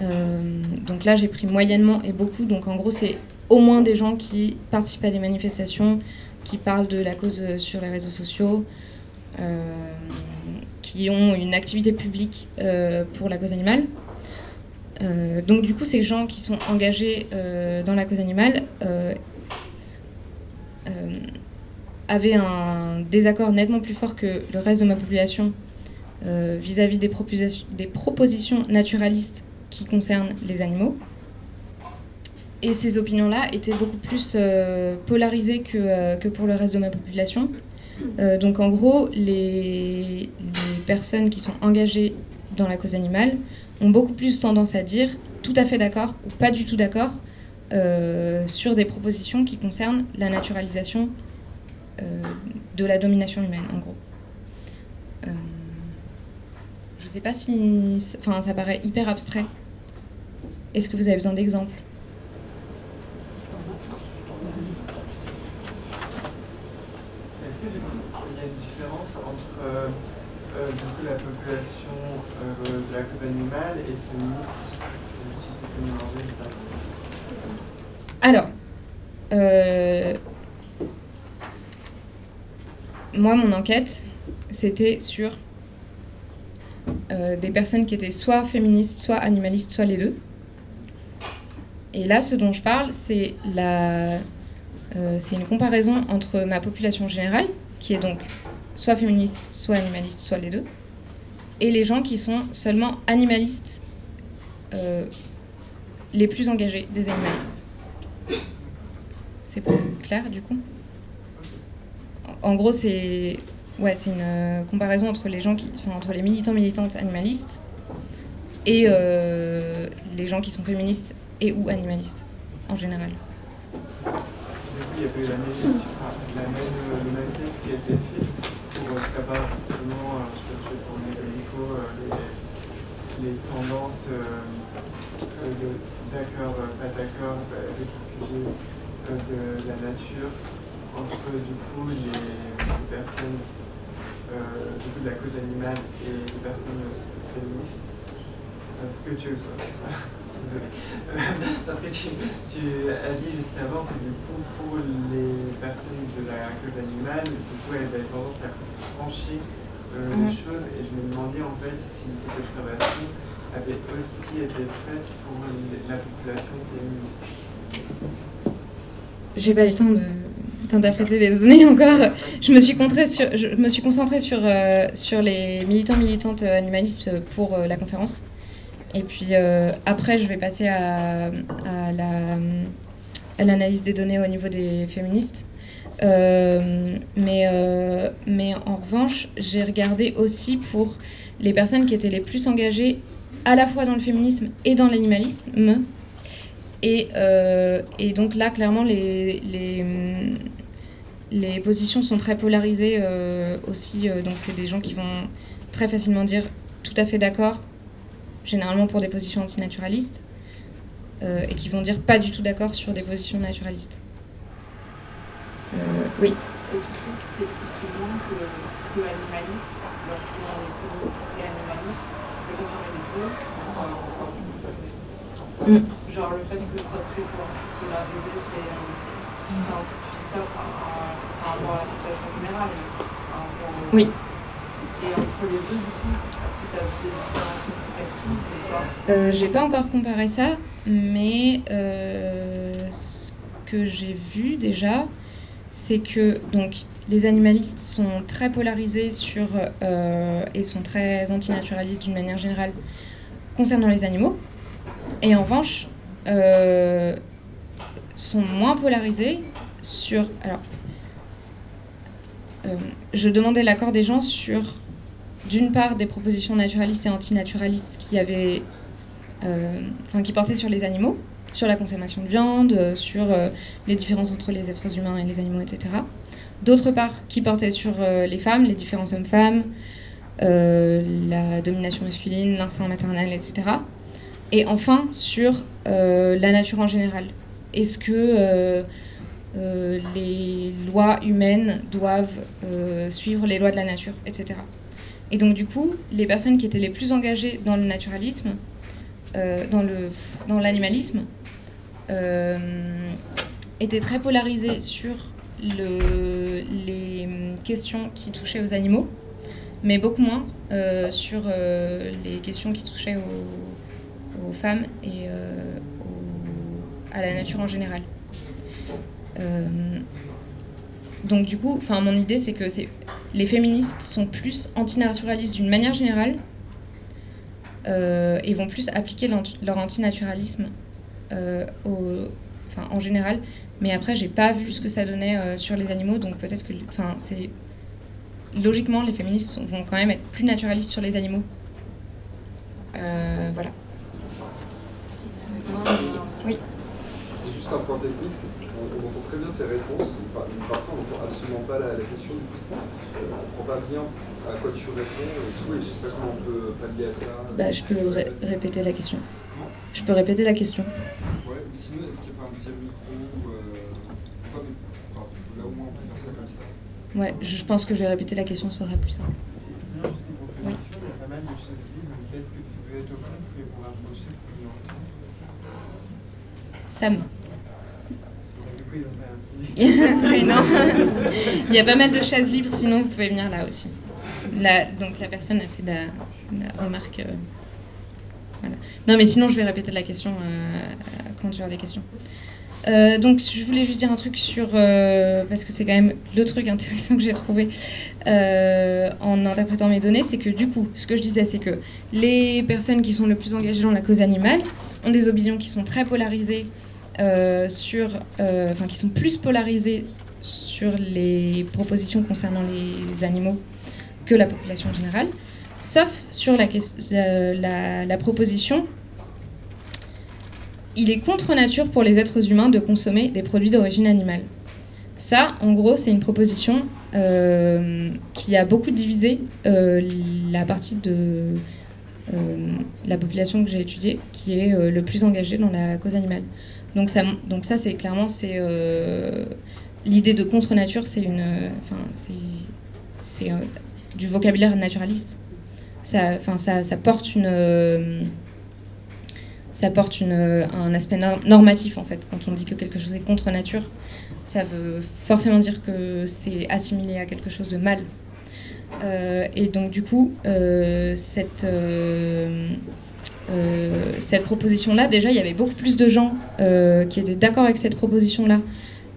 Euh, donc là, j'ai pris moyennement et beaucoup. Donc en gros, c'est au moins des gens qui participent à des manifestations, qui parlent de la cause euh, sur les réseaux sociaux, euh, qui ont une activité publique pour la cause animale. Donc du coup, ces gens qui sont engagés dans la cause animale avaient un désaccord nettement plus fort que le reste de ma population vis-à-vis des propositions naturalistes qui concernent les animaux. Et ces opinions-là étaient beaucoup plus euh, polarisées que, euh, que pour le reste de ma population. Euh, donc en gros, les, les personnes qui sont engagées dans la cause animale ont beaucoup plus tendance à dire tout à fait d'accord ou pas du tout d'accord sur des propositions qui concernent la naturalisation de la domination humaine, en gros. Je sais pas si... Enfin, ça paraît hyper abstrait. Est-ce que vous avez besoin d'exemples? Est-ce que du coup, il y a une différence entre euh, euh, du coup, la population euh, de la cause animale et féministe Alors, moi, mon enquête, c'était sur des personnes qui étaient soit féministes, soit animalistes, soit les deux. Et là, ce dont je parle, c'est la, euh, une comparaison entre ma population générale, qui est donc soit féministe, soit animaliste, soit les deux, et les gens qui sont seulement animalistes, euh, les plus engagés des animalistes. C'est plus clair du coup? En gros, c'est ouais, une euh, comparaison entre les gens qui, entre les militants militantes animalistes et les gens qui sont féministes et ou animalistes en général. Du coup, il y avait la même, la même, euh, le même qui a été fait pour euh, savoir justement, euh, pour les hélicos, les, les tendances d'accord, pas d'accord, les sujets euh, de la nature entre du coup les, personnes euh, du coup, de la cause animale et des personnes féministes. Est-ce que tu... Parce que tu, tu, as dit juste avant que du coup, pour les personnes de la cause animale, du coup, elles avaient tendance à trancher euh, les Mhm. choses et je me demandais en fait si cette observation avait aussi été faite pour la population féministe. J'ai pas eu le temps de- d'interpréter les données encore. Je me suis, concentrée sur, je me suis concentrée sur, euh, sur les militants militantes euh, animalistes pour euh, la conférence. Et puis euh, après, je vais passer à, à la- à l'analyse des données au niveau des féministes. Euh, mais, euh, mais en revanche, j'ai regardé aussi pour les personnes qui étaient les plus engagées à la fois dans le féminisme et dans l'animalisme. Et, et donc là, clairement, les, les, les positions sont très polarisées aussi. donc c'est des gens qui vont très facilement dire tout à fait d'accord, généralement pour des positions antinaturalistes, euh, et qui vont dire pas du tout d'accord sur des positions naturalistes. Euh, oui. Et qui c'est plus souvent que, que animaliste, alors si on est féministe et animaliste, quand on est deux, euh, genre le fait que ce soit très polar- polarisé, c'est euh, c'est un- tu dis ça par rapport à la population générale. Oui. Et entre les deux, du coup, est-ce que tu as des différences Euh, j'ai pas encore comparé ça, mais euh, ce que j'ai vu déjà, c'est que donc les animalistes sont très polarisés sur euh, et sont très antinaturalistes d'une manière générale concernant les animaux, et en revanche sont moins polarisés sur alors je demandais l'accord des gens sur d'une part des propositions naturalistes et antinaturalistes qui avaient euh, qui portaient sur les animaux, sur la consommation de viande, euh, sur euh, les différences entre les êtres humains et les animaux, etc. D'autre part, qui portaient sur les femmes, les différences hommes-femmes, la domination masculine, l'instinct maternel, etc. Et enfin, sur la nature en général. Est-ce que les lois humaines doivent suivre les lois de la nature, etc. Et donc, du coup, les personnes qui étaient les plus engagées dans le naturalisme, euh, dans le dans l'animalisme euh, étaient très polarisées sur le, les questions qui touchaient aux animaux, mais beaucoup moins euh, sur les questions qui touchaient aux, femmes et à la nature en général. Donc du coup, enfin mon idée c'est que les féministes sont plus antinaturalistes d'une manière générale euh, et vont plus appliquer leur antinaturalisme euh, en général. Mais après, j'ai pas vu ce que ça donnait euh, sur les animaux, donc peut-être que, enfin, c'est logiquement, les féministes vont quand même être plus naturalistes sur les animaux. Voilà. Oui. C'est juste un point technique, on entend très bien tes réponses, mais par- mais parfois on n'entend absolument pas la, la question, du coup ça, euh, on comprend pas bien à quoi tu réponds et tout, et je sais pas comment on peut pallier à ça. Bah, je peux ré- répéter la question. Je peux répéter la question. Ouais, ou sinon est-ce qu'il n'y a pas un deuxième micro ou euh, pas, mais, là au moins on peut faire ça comme ça. Ouais, je pense que je vais répéter la question, ce sera plus simple. Non, juste une proposition, il y a pas mal de chefs libres, donc peut-être que si vous êtes au fond, vous pouvez vous rapprocher plus longtemps. Sam. Non. Il y a pas mal de chaises libres, sinon vous pouvez venir là aussi. Donc la personne a fait la, remarque. euh. Non, mais sinon je vais répéter la question euh, tu auras des questions. Euh, donc je voulais juste dire un truc sur euh, parce que c'est quand même le truc intéressant que j'ai trouvé en interprétant mes données, c'est que du coup, ce que je disais, c'est que les personnes qui sont le plus engagées dans la cause animale ont des opinions qui sont très polarisées euh, enfin qui sont plus polarisées sur les propositions concernant les animaux que la population générale, sauf sur euh, la, proposition il est contre nature pour les êtres humains de consommer des produits d'origine animale. Ça, en gros, c'est une proposition euh, qui a beaucoup divisé euh, la partie de euh, la population que j'ai étudiée, qui est euh, le plus engagée dans la cause animale. Donc ça, donc ça c'est clairement c'est euh, l'idée de contre-nature, c'est une, enfin, c'est, euh, du vocabulaire naturaliste. Ça, ça, ça porte une, euh, ça porte une, un aspect nor- normatif en fait. Quand on dit que quelque chose est contre nature, ça veut forcément dire que c'est assimilé à quelque chose de mal. Et donc du coup, cette, cette proposition-là, déjà, il y avait beaucoup plus de gens euh, qui étaient d'accord avec cette proposition-là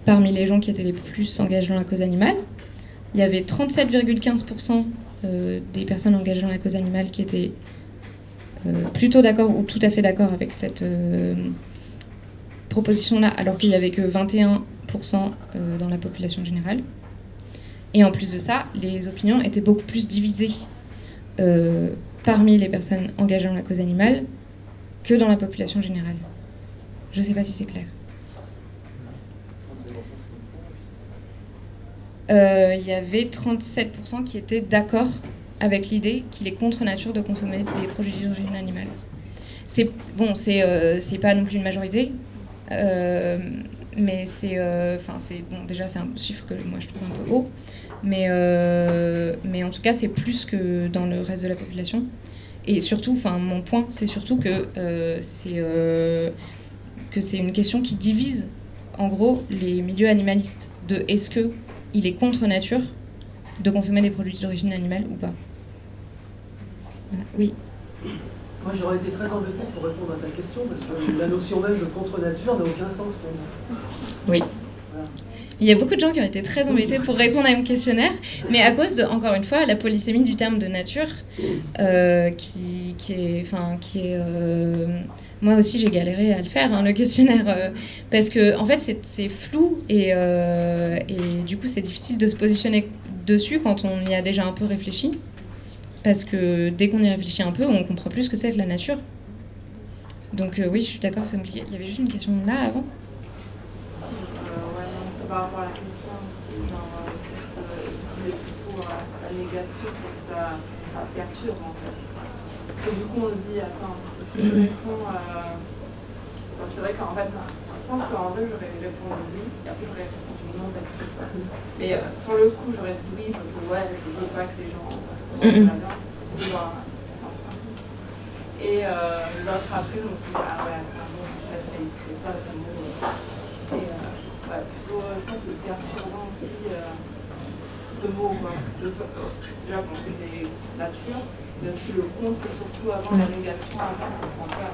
parmi les gens qui étaient les plus engagés dans la cause animale. Il y avait 37,15% euh, des personnes engagées dans la cause animale qui étaient euh, plutôt d'accord ou tout à fait d'accord avec cette euh, proposition-là, alors qu'il n'y avait que 21% euh, dans la population générale. Et en plus de ça, les opinions étaient beaucoup plus divisées euh, parmi les personnes engagées dans la cause animale que dans la population générale. Je ne sais pas si c'est clair. Euh, Il y avait 37% qui étaient d'accord avec l'idée qu'il est contre nature de consommer des produits d'origine animale. C'est bon, c'est euh, pas non plus une majorité, euh, mais c'est euh, enfin c'est bon déjà c'est un chiffre que moi je trouve un peu haut, mais euh, mais en tout cas c'est plus que dans le reste de la population. Et surtout, enfin mon point, c'est surtout que euh, c'est euh, que c'est une question qui divise en gros les milieux animalistes de est-ce que il est contre nature de consommer des produits d'origine animale ou pas? Voilà. Oui. Moi, j'aurais été très embêté pour répondre à ta question parce que la notion même de contre-nature n'a aucun sens pour moi. Oui. Il y a beaucoup de gens qui ont été très embêtés pour répondre à mon questionnaire, mais à cause de, encore une fois, la polysémie du terme de nature, euh, qui, qui est, enfin, qui est, euh, moi aussi j'ai galéré à le faire, hein, le questionnaire, euh, parce que en fait c'est- flou et, et du coup c'est difficile de se positionner dessus quand on y a déjà un peu réfléchi, parce que dès qu'on y réfléchit un peu, on comprend plus ce que c'est que la nature. Donc oui, je suis d'accord. Il y avait juste une question là avant. Euh, ouais, non, c'était par rapport à la question aussi, genre, euh, utiliser plutôt euh, la négation, c'est que ça, ça perturbe en fait. Parce que du coup, on se dit, attends, ceci Mhm. répond. Euh, c'est vrai qu'en fait, je pense qu'en vrai, j'aurais répondu oui, et après, j'aurais répondu non, peut-être. Mais euh, sur le coup, j'aurais dit oui, parce que ouais, je veux pas que les gens. C'est parti. Et l'autre après, je me suis dit, ah ouais, pardon, en fait, ça n'existe pas mot. Euh, plutôt, je pense que c'est perturbant aussi euh, ce mot, quoi. Déjà, bon, c'est nature, mais aussi le contre, surtout avant la négation, avant, on comprend pas.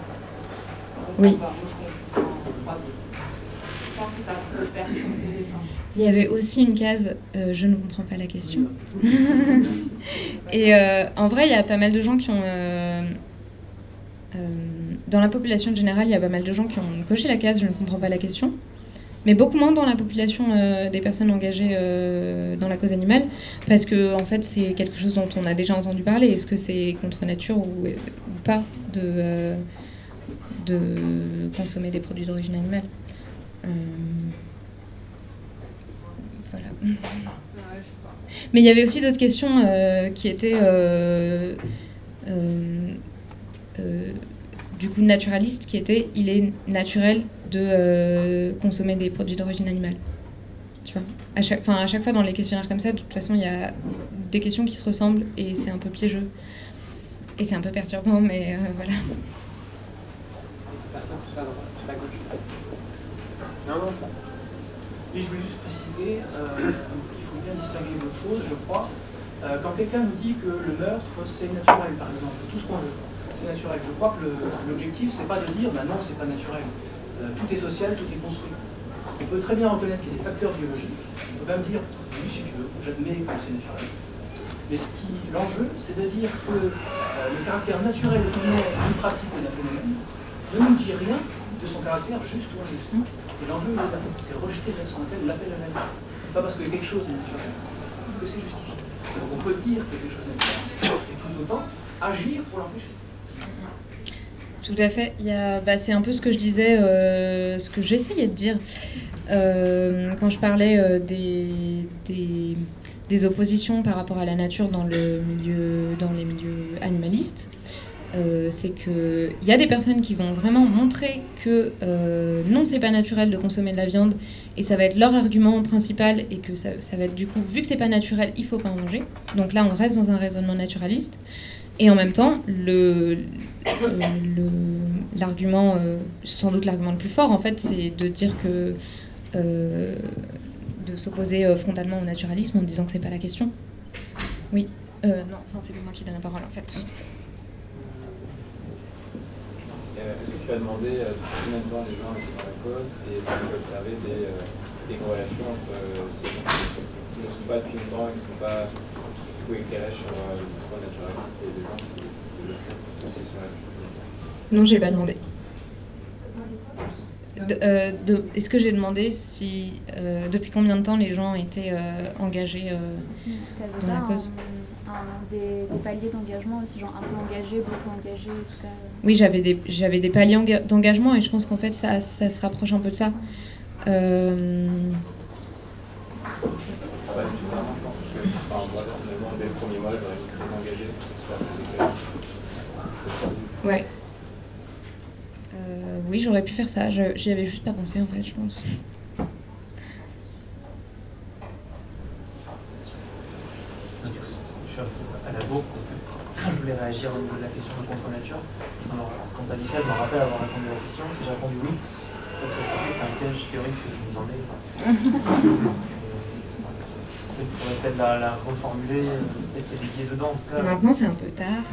Oui. bah, moi, je comprends. pas. Je pense que ça peut perturber les gens. Il y avait aussi une case euh, Je ne comprends pas la question. Et euh, en vrai, il y a pas mal de gens qui ont. euh, dans la population générale, il y a pas mal de gens qui ont coché la case Je ne comprends pas la question. Mais beaucoup moins dans la population euh, des personnes engagées euh, dans la cause animale, parce que en fait, c'est quelque chose dont on a déjà entendu parler. Est-ce que c'est contre nature ou, ou pas de, euh, de consommer des produits d'origine animale? Euh, voilà. Mais il y avait aussi d'autres questions euh, qui étaient euh, euh, euh, du coup naturalistes, qui étaient il est naturel de euh, consommer des produits d'origine animale. Tu vois à chaque, à chaque fois dans les questionnaires comme ça, de toute façon, il y a des questions qui se ressemblent et c'est un peu piégeux. Et c'est un peu perturbant, mais euh, voilà. Non, non. Et je voulais juste préciser euh, qu'il faut bien distinguer deux choses, je crois. Euh, quand quelqu'un nous dit que le meurtre, c'est naturel, par exemple, tout ce qu'on veut, c'est naturel. Je crois que l'objectif, c'est pas de dire, bah non, c'est pas naturel. Euh, tout est social, tout est construit. On peut très bien reconnaître qu'il y a des facteurs biologiques. On peut même dire, oui, si tu veux, j'admets que c'est naturel. Mais l'enjeu, c'est de dire que euh, le caractère naturel ou non d'une pratique ou d'un phénomène ne nous dit rien de son caractère juste ou injuste. Et l'enjeu, c'est rejeter ce qu'on appelle l'appel à la vie. Pas parce que quelque chose est naturel que c'est justifié. Donc on peut dire que quelque chose est naturel et tout autant agir pour l'empêcher. Tout à fait. Bah, c'est un peu ce que je disais, euh, ce que j'essayais de dire euh, quand je parlais euh, des, oppositions par rapport à la nature dans, les milieux animalistes. c'est qu'il y a des personnes qui vont vraiment montrer que non, c'est pas naturel de consommer de la viande, et ça va être leur argument principal, et que ça, ça va être du coup, vu que c'est pas naturel, il faut pas en manger. Donc là, on reste dans un raisonnement naturaliste. Et en même temps, l'argument, euh, sans doute l'argument le plus fort, en fait, c'est de dire que. euh, de s'opposer euh, frontalement au naturalisme en disant que c'est pas la question. Oui. Non, enfin, c'est moi qui donne la parole en fait. Est-ce que tu as demandé euh, combien de temps les gens étaient dans la cause et est-ce que tu as observé des, corrélations entre euh, gens qui ne sont pas depuis longtemps et qui ne sont pas éclairés sur euh, le discours naturaliste et des gens qui qui le savent spécialisés sur la Non, j'ai pas demandé. De- euh, de- Est-ce que j'ai demandé si euh, depuis combien de temps les gens étaient euh, engagés euh, dans la cause un- un- des, des paliers d'engagement aussi, genre un peu engagé, beaucoup engagé, tout ça. Oui, j'avais des, j'avais des paliers enga- d'engagement et je pense qu'en fait ça, ça se rapproche un peu de ça. Euh, Pas nécessairement, je pense, parce que enfin, moi personnellement, dès le premier mois, j'aurais été très engagé pour que ce soit plus éclairé. Ouais. Euh, oui, j'aurais pu faire ça. J'y avais juste pas pensé en fait, je pense. Je suis à la parce que je voulais réagir au niveau de la question de contre-nature. Alors, quand tu as dit ça, je me rappelle avoir répondu à la question. J'ai répondu oui, parce que je pensais que c'est un piège théorique que je me demandais. Il faudrait peut-être la, la reformuler, euh, peut-être qu'il y a des biais dedans. En tout cas, Maintenant, c'est un peu tard.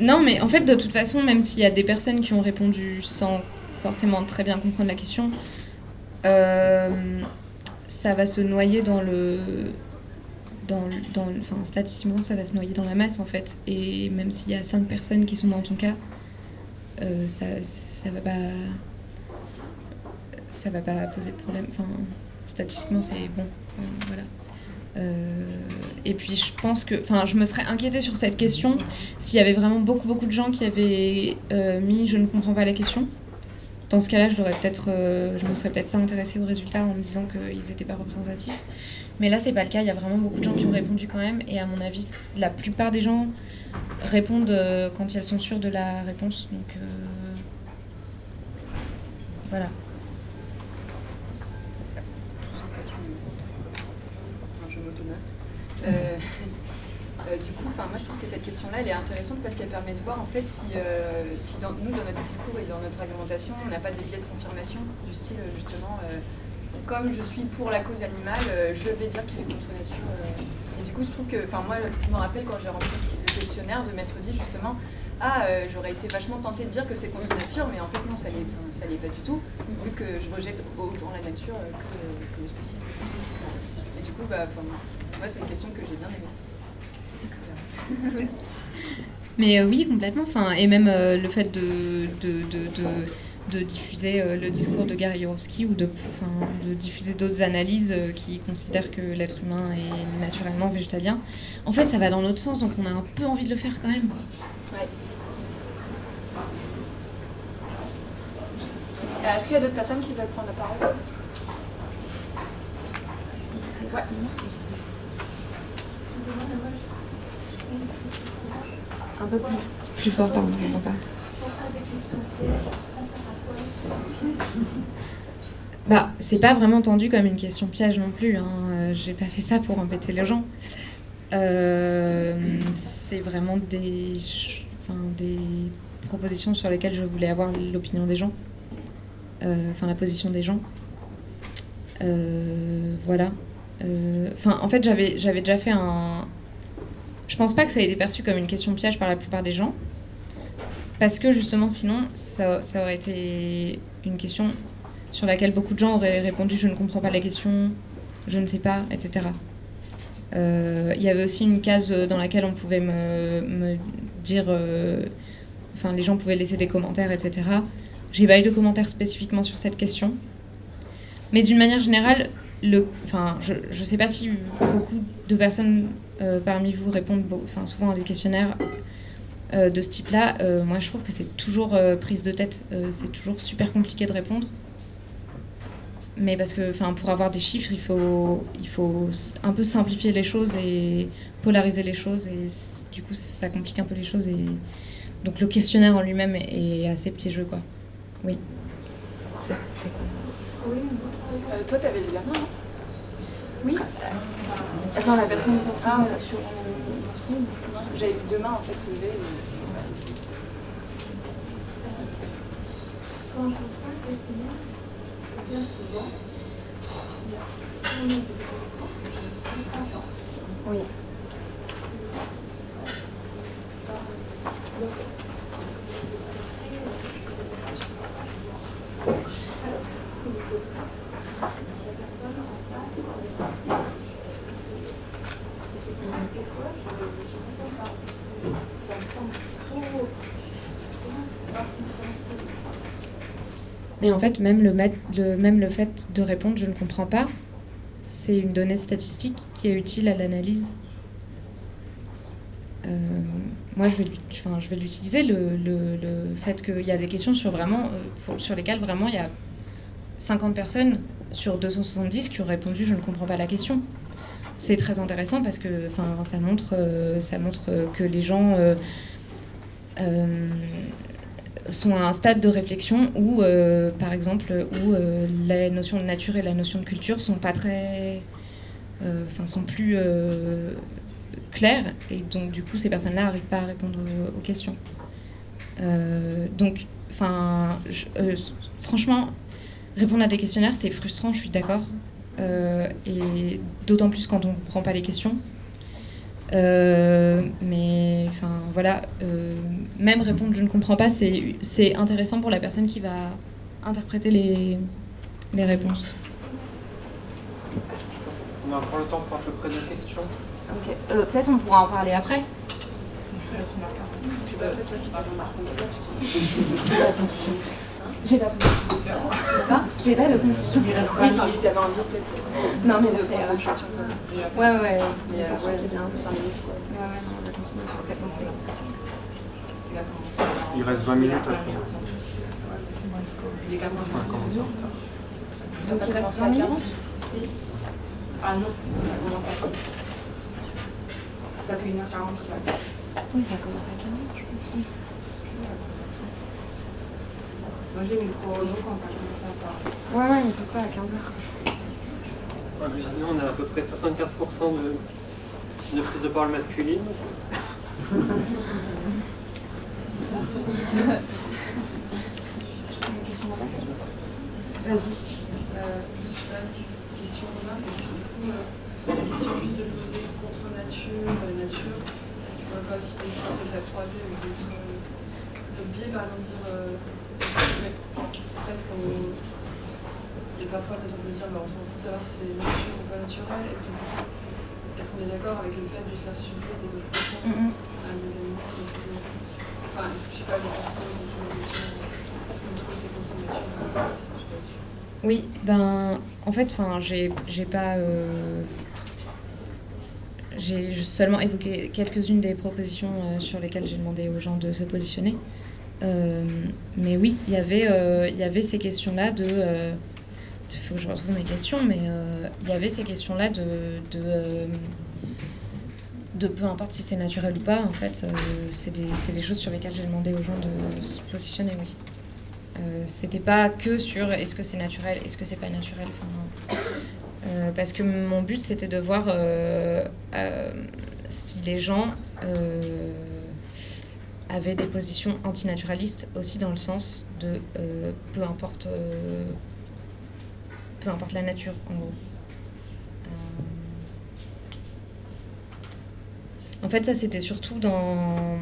Non, mais en fait, de toute façon, même s'il y a des personnes qui ont répondu sans forcément très bien comprendre la question, euh, ça va se noyer dans le. Dans, enfin, statistiquement, ça va se noyer dans la masse, en fait. Et même s'il y a cinq personnes qui sont dans ton cas, euh, ça, ça va pas. Ça va pas poser de problème. Enfin, statistiquement, c'est bon. Euh, voilà. Euh, et puis je pense que, enfin, je me serais inquiétée sur cette question s'il y avait vraiment beaucoup beaucoup de gens qui avaient euh, mis je ne comprends pas la question. Dans ce cas-là, je peut-être, euh, je me serais peut-être pas intéressée aux résultats en me disant qu'ils n'étaient pas représentatifs. Mais là, c'est pas le cas. Il y a vraiment beaucoup de gens qui ont répondu quand même. Et à mon avis, la plupart des gens répondent quand elles sont sûres de la réponse. Donc voilà. Enfin, je m'autonote. Euh, euh, du coup, moi je trouve que cette question-là, elle est intéressante parce qu'elle permet de voir en fait si, euh, si dans, nous, dans notre discours et dans notre argumentation, on n'a pas des biais de confirmation du style euh, justement, euh, comme je suis pour la cause animale, euh, je vais dire qu'il est contre nature. euh. Et du coup, je trouve que, enfin moi, je me rappelle quand j'ai rempli le questionnaire de m'être dit justement, ah, euh, j'aurais été vachement tentée de dire que c'est contre nature, mais en fait non, ça l'est, ça pas du tout, vu que je rejette autant la nature euh, que, que le spécisme. Et du coup, bah, enfin, moi, c'est une question que j'ai bien aimée. Mais euh, oui, complètement. Enfin, et même euh, le fait de, de, de, de, de diffuser euh, le discours de Gary Yourofsky ou de, enfin, de diffuser d'autres analyses euh, qui considèrent que l'être humain est naturellement végétalien, en fait, ça va dans l'autre sens, donc on a un peu envie de le faire quand même. quoi. Ouais. Est-ce qu'il y a d'autres personnes qui veulent prendre la parole? Ouais. Un peu plus, plus fort, pardon, je n'entends pas. Bah, c'est pas vraiment tendu comme une question piège non plus. Hein. Euh, J'ai pas fait ça pour embêter les gens. Euh, c'est vraiment des, propositions sur lesquelles je voulais avoir l'opinion des gens, Euh, enfin la position des gens. Voilà. Euh, Enfin, en fait, j'avais déjà fait un. Je pense pas que ça ait été perçu comme une question piège par la plupart des gens, parce que justement, sinon, ça, aurait été une question sur laquelle beaucoup de gens auraient répondu je ne comprends pas la question, je ne sais pas, etc. Euh, Il y avait aussi une case dans laquelle on pouvait me, me dire, euh, enfin les gens pouvaient laisser des commentaires, etc. J'ai pas eu de commentaires spécifiquement sur cette question, mais d'une manière générale, le, je, je sais pas si beaucoup de personnes euh, parmi vous répondent, souvent à des questionnaires euh, de ce type-là. Euh, moi, je trouve que c'est toujours prise de tête, c'est toujours super compliqué de répondre. mais parce que pour avoir des chiffres, il faut, il faut un peu simplifier les choses et polariser les choses. Et du coup, ça complique un peu les choses. Et donc le questionnaire en lui-même est assez piégeux. Quoi. Oui. Oui. Euh, toi, t'avais vu la main, hein Oui. Attends, la personne qui ah, sur parce que j'avais vu deux mains en fait se lever. Quand on fait un questionnaire, bien souvent, il y a Oui. Et en fait, même le, même le fait de répondre je ne comprends pas, c'est une donnée statistique qui est utile à l'analyse. Euh, moi, je vais, enfin, je vais l'utiliser, le, le, le, fait qu'il y a des questions sur, vraiment, euh, sur lesquelles vraiment il y a 50 personnes sur 270 qui ont répondu je ne comprends pas la question. C'est très intéressant parce que ça, montre, euh, ça montre que les gens sont à un stade de réflexion où, euh, par exemple, où euh, la notion de nature et la notion de culture sont pas très, euh, enfin, sont plus claires, et donc du coup, ces personnes-là n'arrivent pas à répondre aux questions. donc, enfin, franchement, répondre à des questionnaires, c'est frustrant, je suis d'accord, et d'autant plus quand on ne comprend pas les questions. Euh, mais enfin voilà, euh, même répondre je ne comprends pas, c'est intéressant pour la personne qui va interpréter les, les réponses. On va prendre le temps pour un peu près de questions. Ok. Euh, Peut-être on pourra en parler après. J'ai pas Pas J'ai pas de conclusion. Oui, enfin, si t'avais envie, peut-être. Non, mais de faire autre chose. Ouais, ouais, ouais. Mais ouais, c'est bien, 5 minutes. Quoi. Ouais, ouais, non, on va continuer sur cette pensée. Il reste 20 minutes après. Il est 40 On va commencer en retard. Donc il reste 20 minutes Ah non, on commence à Ça fait 1h40. Oui, ça a commencé à 40, je pense. Moi j'ai mis le chrono quand on a commencé à parler. Ouais, ouais, mais c'est ça, à 15h. sinon, on a à peu près 75% de, de prise de parole masculine. Vas-y. Euh, juste une petite question Romain, parce que du coup, euh, la question juste de poser contre nature, euh, nature, est-ce qu'il ne faudrait pas aussi des de la croiser avec d'autres euh, biais, par exemple dire euh, presque on... il n'y a pas peur d'être de dire bah, on s'en fout de savoir si c'est nature ou pas naturel, est-ce qu'on est, qu est d'accord avec le fait de faire subir des mm -hmm. à des animaux qui plus... Enfin, je sais pas, des personnes qui ont des est-ce que vous trouvez que c'est contre nature oui, ben en fait, enfin, j'ai pas. Euh, j'ai seulement évoqué quelques-unes des propositions euh, sur lesquelles j'ai demandé aux gens de se positionner. Euh, mais oui, il y avait, euh, il avait ces questions-là de. Euh, il faut que je retrouve mes questions, mais il y avait ces questions-là de. de de peu importe si c'est naturel ou pas, en fait, c'est des, des, choses sur lesquelles j'ai demandé aux gens de se positionner, oui. C'était pas que sur est-ce que c'est naturel, est-ce que c'est pas naturel. Parce que mon but c'était de voir si les gens avaient des positions antinaturalistes aussi dans le sens de peu importe peu importe la nature en gros. En fait, ça c'était surtout dans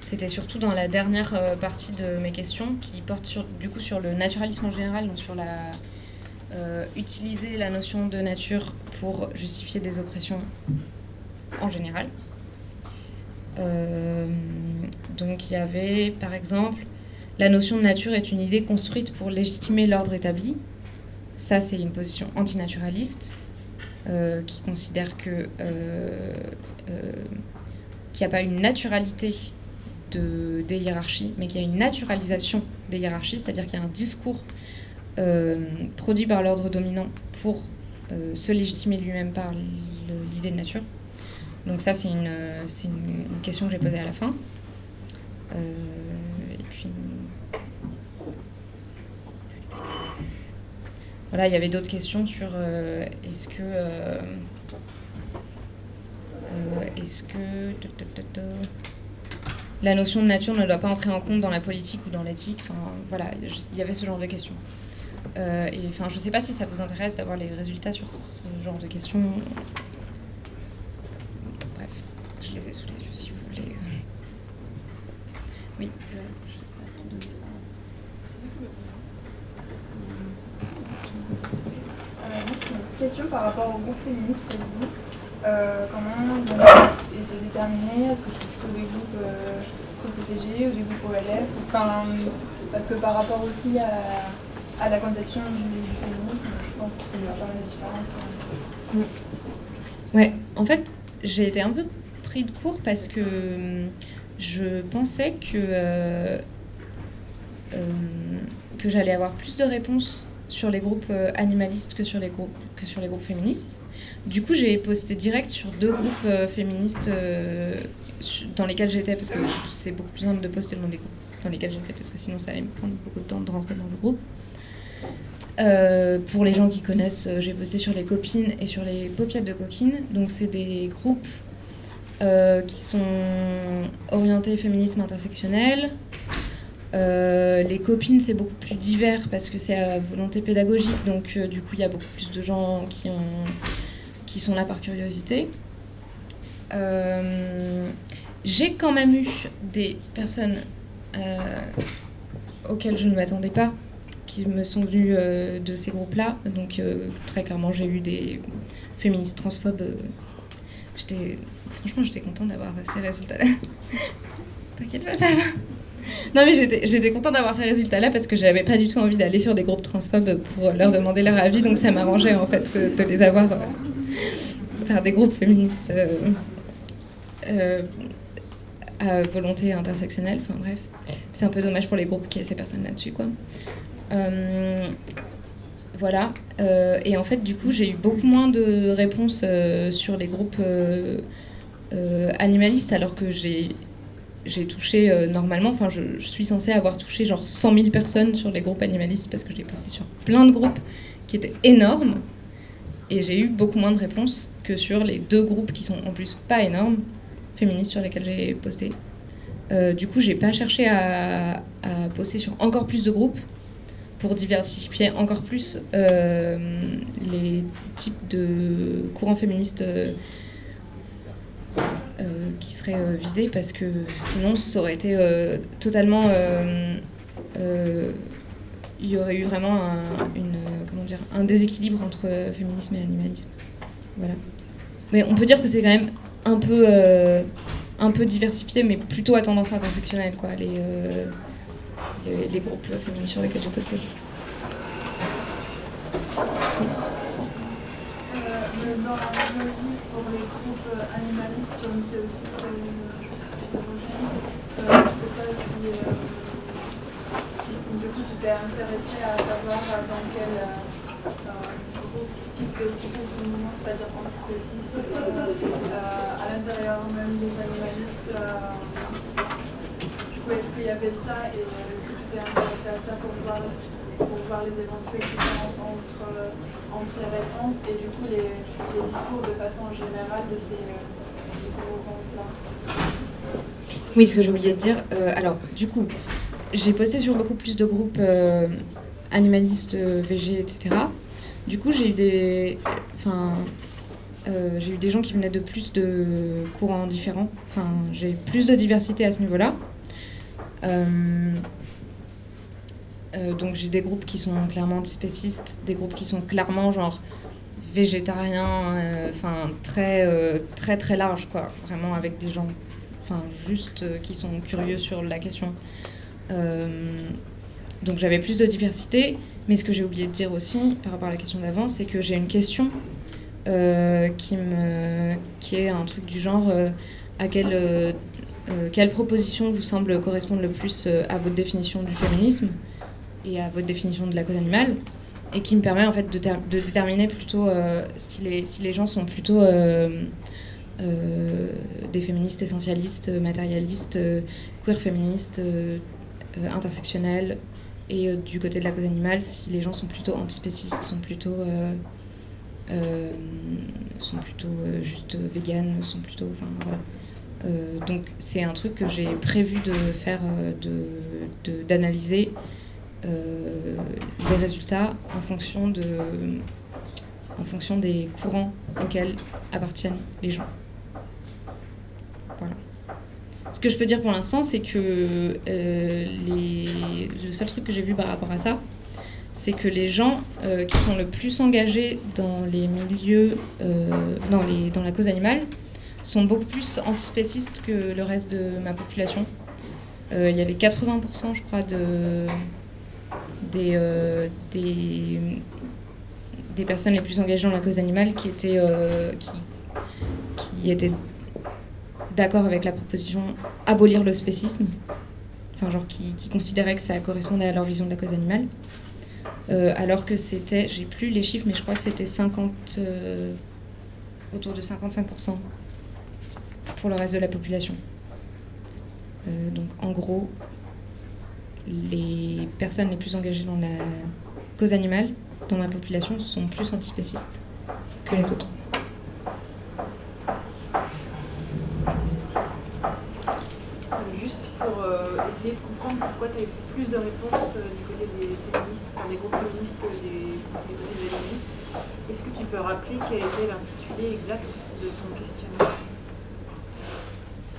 c'était surtout dans la dernière euh, partie de mes questions qui porte sur, du coup sur le naturalisme en général, donc sur la euh, utiliser la notion de nature pour justifier des oppressions en général. Euh, donc il y avait par exemple la notion de nature est une idée construite pour légitimer l'ordre établi. Ça c'est une position antinaturaliste euh, qui considère que euh, qu'il n'y a pas une naturalité de, des hiérarchies, mais qu'il y a une naturalisation des hiérarchies, c'est-à-dire qu'il y a un discours produit par l'ordre dominant pour se légitimer lui-même par l'idée de nature. Donc ça, c'est une, question que j'ai posée à la fin. Et puis... Voilà, il y avait d'autres questions sur est-ce que... est-ce que la notion de nature ne doit pas entrer en compte dans la politique ou dans l'éthique. Enfin, voilà, il y avait ce genre de questions. Euh, et enfin, je ne sais pas si ça vous intéresse d'avoir les résultats sur ce genre de questions. Bref, je les ai sous les yeux si vous voulez. Oui. c'est une petite question par rapport au groupe féministe Facebook. Euh, comment ils ont été déterminés Est-ce que c'était plutôt des groupes euh, CTPG ou des groupes OLF enfin, Parce que par rapport aussi à, la conception du, du, féminisme, je pense qu'il y a pas mal de différences. Mm. Ouais, en fait, j'ai été un peu pris de court parce que hum, je pensais que, euh, euh, que j'allais avoir plus de réponses sur les groupes euh, animalistes que sur les groupes, que sur les groupes féministes. Du coup, j'ai posté direct sur deux groupes euh, féministes euh, dans lesquels j'étais, parce que c'est beaucoup plus simple de poster le nom des groupes dans lesquels j'étais, parce que sinon ça allait me prendre beaucoup de temps de rentrer dans le groupe. Pour les gens qui connaissent, j'ai posté sur les copines et sur les paupiètes de coquines. Donc, c'est des groupes qui sont orientés féminisme intersectionnel. Les copines, c'est beaucoup plus divers parce que c'est à volonté pédagogique. Donc, du coup, il y a beaucoup plus de gens qui ont qui sont là par curiosité. Euh, j'ai quand même eu des personnes euh, auxquelles je ne m'attendais pas, qui me sont venues euh, de ces groupes-là. Donc très clairement, j'ai eu des féministes transphobes. j'étais, franchement, j'étais contente d'avoir ces résultats-là. T'inquiète pas, ça va. Non mais j'étais contente d'avoir ces résultats-là parce que j'avais pas du tout envie d'aller sur des groupes transphobes pour leur demander leur avis, donc ça m'arrangeait en fait de les avoir par des groupes féministes euh, euh, à volonté intersectionnelle. Enfin bref, c'est un peu dommage pour les groupes qui aient ces personnes là-dessus, quoi. Euh, voilà. et en fait, du coup, j'ai eu beaucoup moins de réponses sur les groupes animalistes, alors que j'ai j'ai touché normalement, enfin je, suis censée avoir touché genre 100 000 personnes sur les groupes animalistes parce que j'ai posté sur plein de groupes qui étaient énormes et j'ai eu beaucoup moins de réponses que sur les deux groupes qui sont en plus pas énormes, féministes sur lesquels j'ai posté. Euh, du coup, j'ai pas cherché à, poster sur encore plus de groupes pour diversifier encore plus euh, les types de courants féministes euh, qui seraient visés parce que sinon ça aurait été totalement il y aurait eu vraiment un, comment dire, un déséquilibre entre féminisme et animalisme. Voilà. Mais on peut dire que c'est quand même un peu, euh, un peu diversifié, mais plutôt à tendance intersectionnelle, quoi, les, euh, les, groupes féministes sur lesquels j'ai posté. la pour les groupes animalistes, comme c'est aussi pour les choses hétérogènes, je ne sais pas si du coup, tu t'es intéressé à savoir dans quel type de mouvement, c'est-à-dire antispéciste, euh, à l'intérieur même des animalistes. du coup, est-ce qu'il y avait ça et est-ce que tu t'es intéressé à ça pour voir, pour voir les éventuelles différences entre, entre les réponses et du coup les, discours de façon générale de ces, de ces réponses-là Oui, ce que j'ai oublié de dire. Euh, alors, du coup, j'ai posté sur beaucoup plus de groupes euh, animalistes, euh, VG, etc. Du coup, j'ai eu des, enfin, euh, j'ai eu des gens qui venaient de plus de courants différents. Enfin, j'ai eu plus de diversité à ce niveau-là. Donc j'ai des groupes qui sont clairement antispécistes, des groupes qui sont clairement genre végétariens, enfin très très très large quoi, vraiment avec des gens, enfin juste qui sont curieux sur la question. Euh, donc j'avais plus de diversité, mais ce que j'ai oublié de dire aussi par rapport à la question d'avant, c'est que j'ai une question euh, qui, me, qui est un truc du genre euh, à quelle, quelle proposition vous semble correspondre le plus à votre définition du féminisme? Et à votre définition de la cause animale, et qui me permet en fait de, ter- de déterminer plutôt euh, si, les, si les gens sont plutôt euh, euh, des féministes essentialistes, matérialistes, queer féministes, intersectionnels, et du côté de la cause animale, si les gens sont plutôt antispécistes, sont plutôt sont plutôt juste véganes, sont plutôt, enfin voilà. Donc c'est un truc que j'ai prévu de faire, de- euh, les résultats en fonction, de, en fonction des courants auxquels appartiennent les gens. Voilà. Ce que je peux dire pour l'instant, c'est que euh, les... le seul truc que j'ai vu par rapport à ça, c'est que les gens euh, qui sont le plus engagés dans les milieux, dans, les, dans la cause animale, sont beaucoup plus antispécistes que le reste de ma population. Il y avait 80%, je crois, de, des, euh, des, des personnes les plus engagées dans la cause animale qui étaient, euh, qui, qui étaient d'accord avec la proposition abolir le spécisme, enfin genre qui, qui considéraient que ça correspondait à leur vision de la cause animale. Euh, alors que c'était, j'ai plus les chiffres, mais je crois que c'était 50, euh, autour de 55% pour le reste de la population. Donc en gros, les personnes les plus engagées dans la cause animale dans ma population sont plus antispécistes que les autres. Juste pour euh, essayer de comprendre pourquoi tu as eu plus de réponses euh, du côté des féministes, enfin des groupes féministes que des, côté des féministes, est-ce que tu peux rappeler quel était l'intitulé exact de ton questionnaire?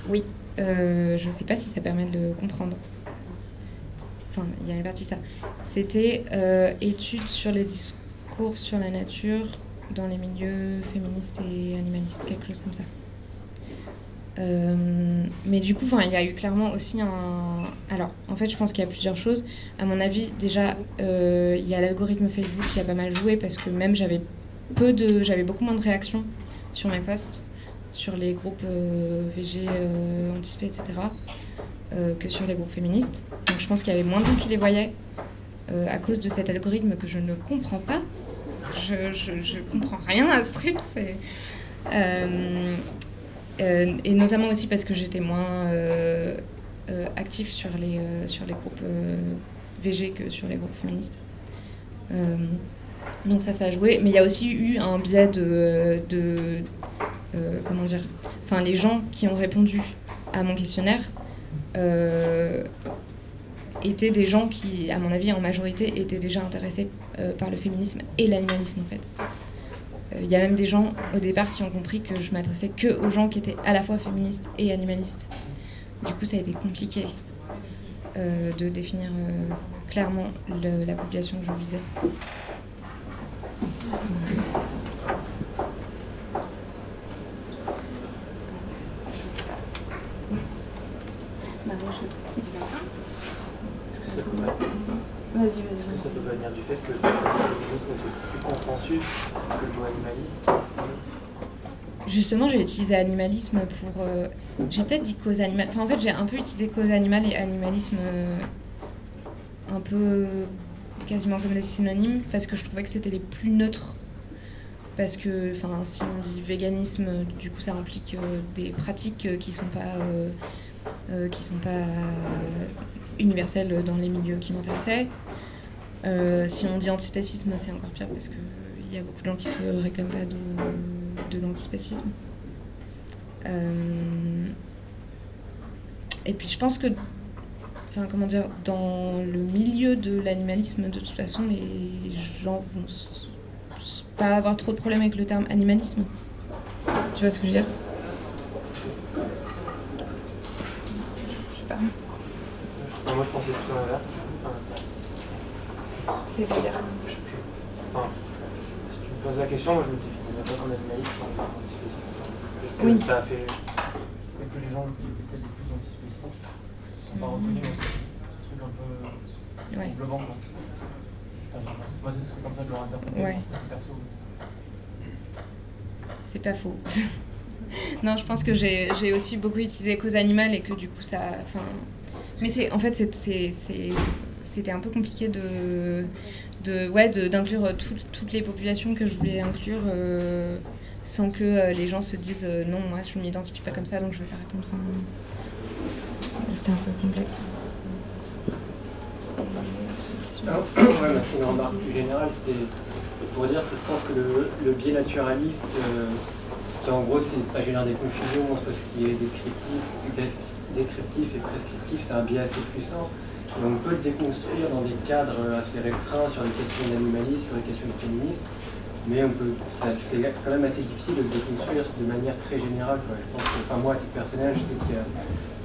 Oui, euh, je ne sais pas si ça permet de le comprendre. Enfin, il y a une partie ça. C'était euh, études sur les discours sur la nature dans les milieux féministes et animalistes, quelque chose comme ça. Euh, mais du coup, il y a eu clairement aussi un. Alors, en fait, je pense qu'il y a plusieurs choses. À mon avis, déjà, euh, il y a l'algorithme Facebook qui a pas mal joué parce que même j'avais peu de, j'avais beaucoup moins de réactions sur mes posts, sur les groupes euh, VG, antispé, etc., que sur les groupes féministes. Donc, je pense qu'il y avait moins de gens qui les voyaient euh, à cause de cet algorithme que je ne comprends pas. Je, je, je comprends rien à ce truc. Euh, euh, et notamment aussi parce que j'étais moins euh, euh, active sur les, euh, sur les groupes euh, VG que sur les groupes féministes. Euh, donc ça, ça a joué. Mais il y a aussi eu un biais de... de euh, comment dire Enfin, les gens qui ont répondu à mon questionnaire euh, étaient des gens qui, à mon avis, en majorité, étaient déjà intéressés euh, par le féminisme et l'animalisme, en fait. Il y a même des gens au départ qui ont compris que je m'adressais que aux gens qui étaient à la fois féministes et animalistes. Du coup, ça a été compliqué euh, de définir euh, clairement la population que je visais. Est-ce que ça peut pas- Vas-y, Est-ce vas-y. que ça peut venir du fait que le féminisme fait plus consensus que le mot animaliste Justement, j'ai utilisé animalisme pour. euh, j'ai peut-être dit cause animale. Enfin, en fait, j'ai un peu utilisé cause animale et animalisme euh, un peu quasiment comme des synonymes parce que je trouvais que c'était les plus neutres. Parce que, enfin, si on dit véganisme, du coup, ça implique euh, des pratiques euh, qui sont pas, euh, euh, qui sont pas euh, universelles dans les milieux qui m'intéressaient. Euh, si on dit antispécisme, c'est encore pire parce qu'il y a beaucoup de gens qui se réclament pas de, de l'antispécisme. Euh, et puis je pense que, enfin comment dire, dans le milieu de l'animalisme, de toute façon, les gens vont pas avoir trop de problèmes avec le terme animalisme. Tu vois ce que je veux dire Je sais pas. Non, Moi je pensais plutôt l'inverse. Enfin, C'est-à-dire enfin, si tu me poses la question, moi je me définirais pas comme animaliste, comme antispéciste. Oui. Ça a fait. Peut-être que les gens qui étaient peut-être les plus antispécistes ne sont pas reconnus dans ce, truc un peu Ouais. Enfin, moi, c'est comme ça que je interprété. Ouais. C'est perso. C'est pas faux. non, je pense que j'ai j'ai aussi beaucoup utilisé cause animale et que du coup ça. Enfin, mais c'est en fait c'était un peu compliqué de, ouais, d'inclure tout- toutes les populations que je voulais inclure euh, sans que euh, les gens se disent euh, non, moi je ne m'identifie pas comme ça donc je vais pas répondre. C'était un peu complexe. Alors, ouais, ma une remarque plus générale, c'était pour dire que je pense que le, biais naturaliste, euh, en gros, ça génère des confusions entre ce qui est descriptif, des- descriptif et prescriptif, c'est un biais assez puissant. Et on peut le déconstruire dans des cadres assez restreints sur des questions d'animalisme, sur des questions de féminisme, mais c'est quand même assez difficile de le déconstruire de manière très générale. Je pense que, enfin, moi, à titre personnel, je sais qu'il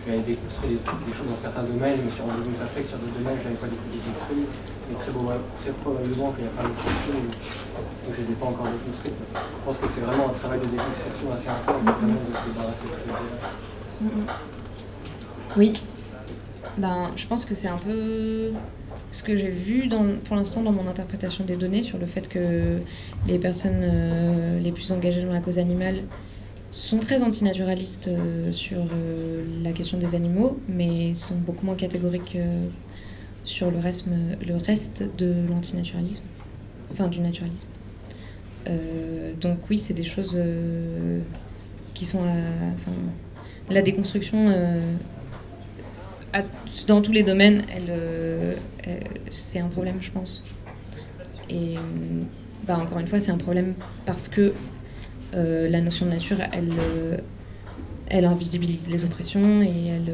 j'avais déconstruit des, des choses dans certains domaines, suis rendu compte après que sur d'autres domaines, je n'avais pas déconstruit, mais très, proba- très probablement qu'il y a pas de questions où je ne les pas encore déconstruites. Je pense que c'est vraiment un travail de déconstruction assez intense, vraiment de se débarrasser de ce. Oui. Ben, je pense que c'est un peu ce que j'ai vu dans, pour l'instant dans mon interprétation des données sur le fait que les personnes euh, les plus engagées dans la cause animale sont très antinaturalistes euh, sur euh, la question des animaux, mais sont beaucoup moins catégoriques sur le reste, le reste de l'antinaturalisme, enfin du naturalisme. Donc oui, c'est des choses qui sont à... La déconstruction, dans tous les domaines, euh, c'est un problème, je pense. Et bah, encore une fois, c'est un problème parce que euh, la notion de nature, elle, euh, elle invisibilise les oppressions et elle...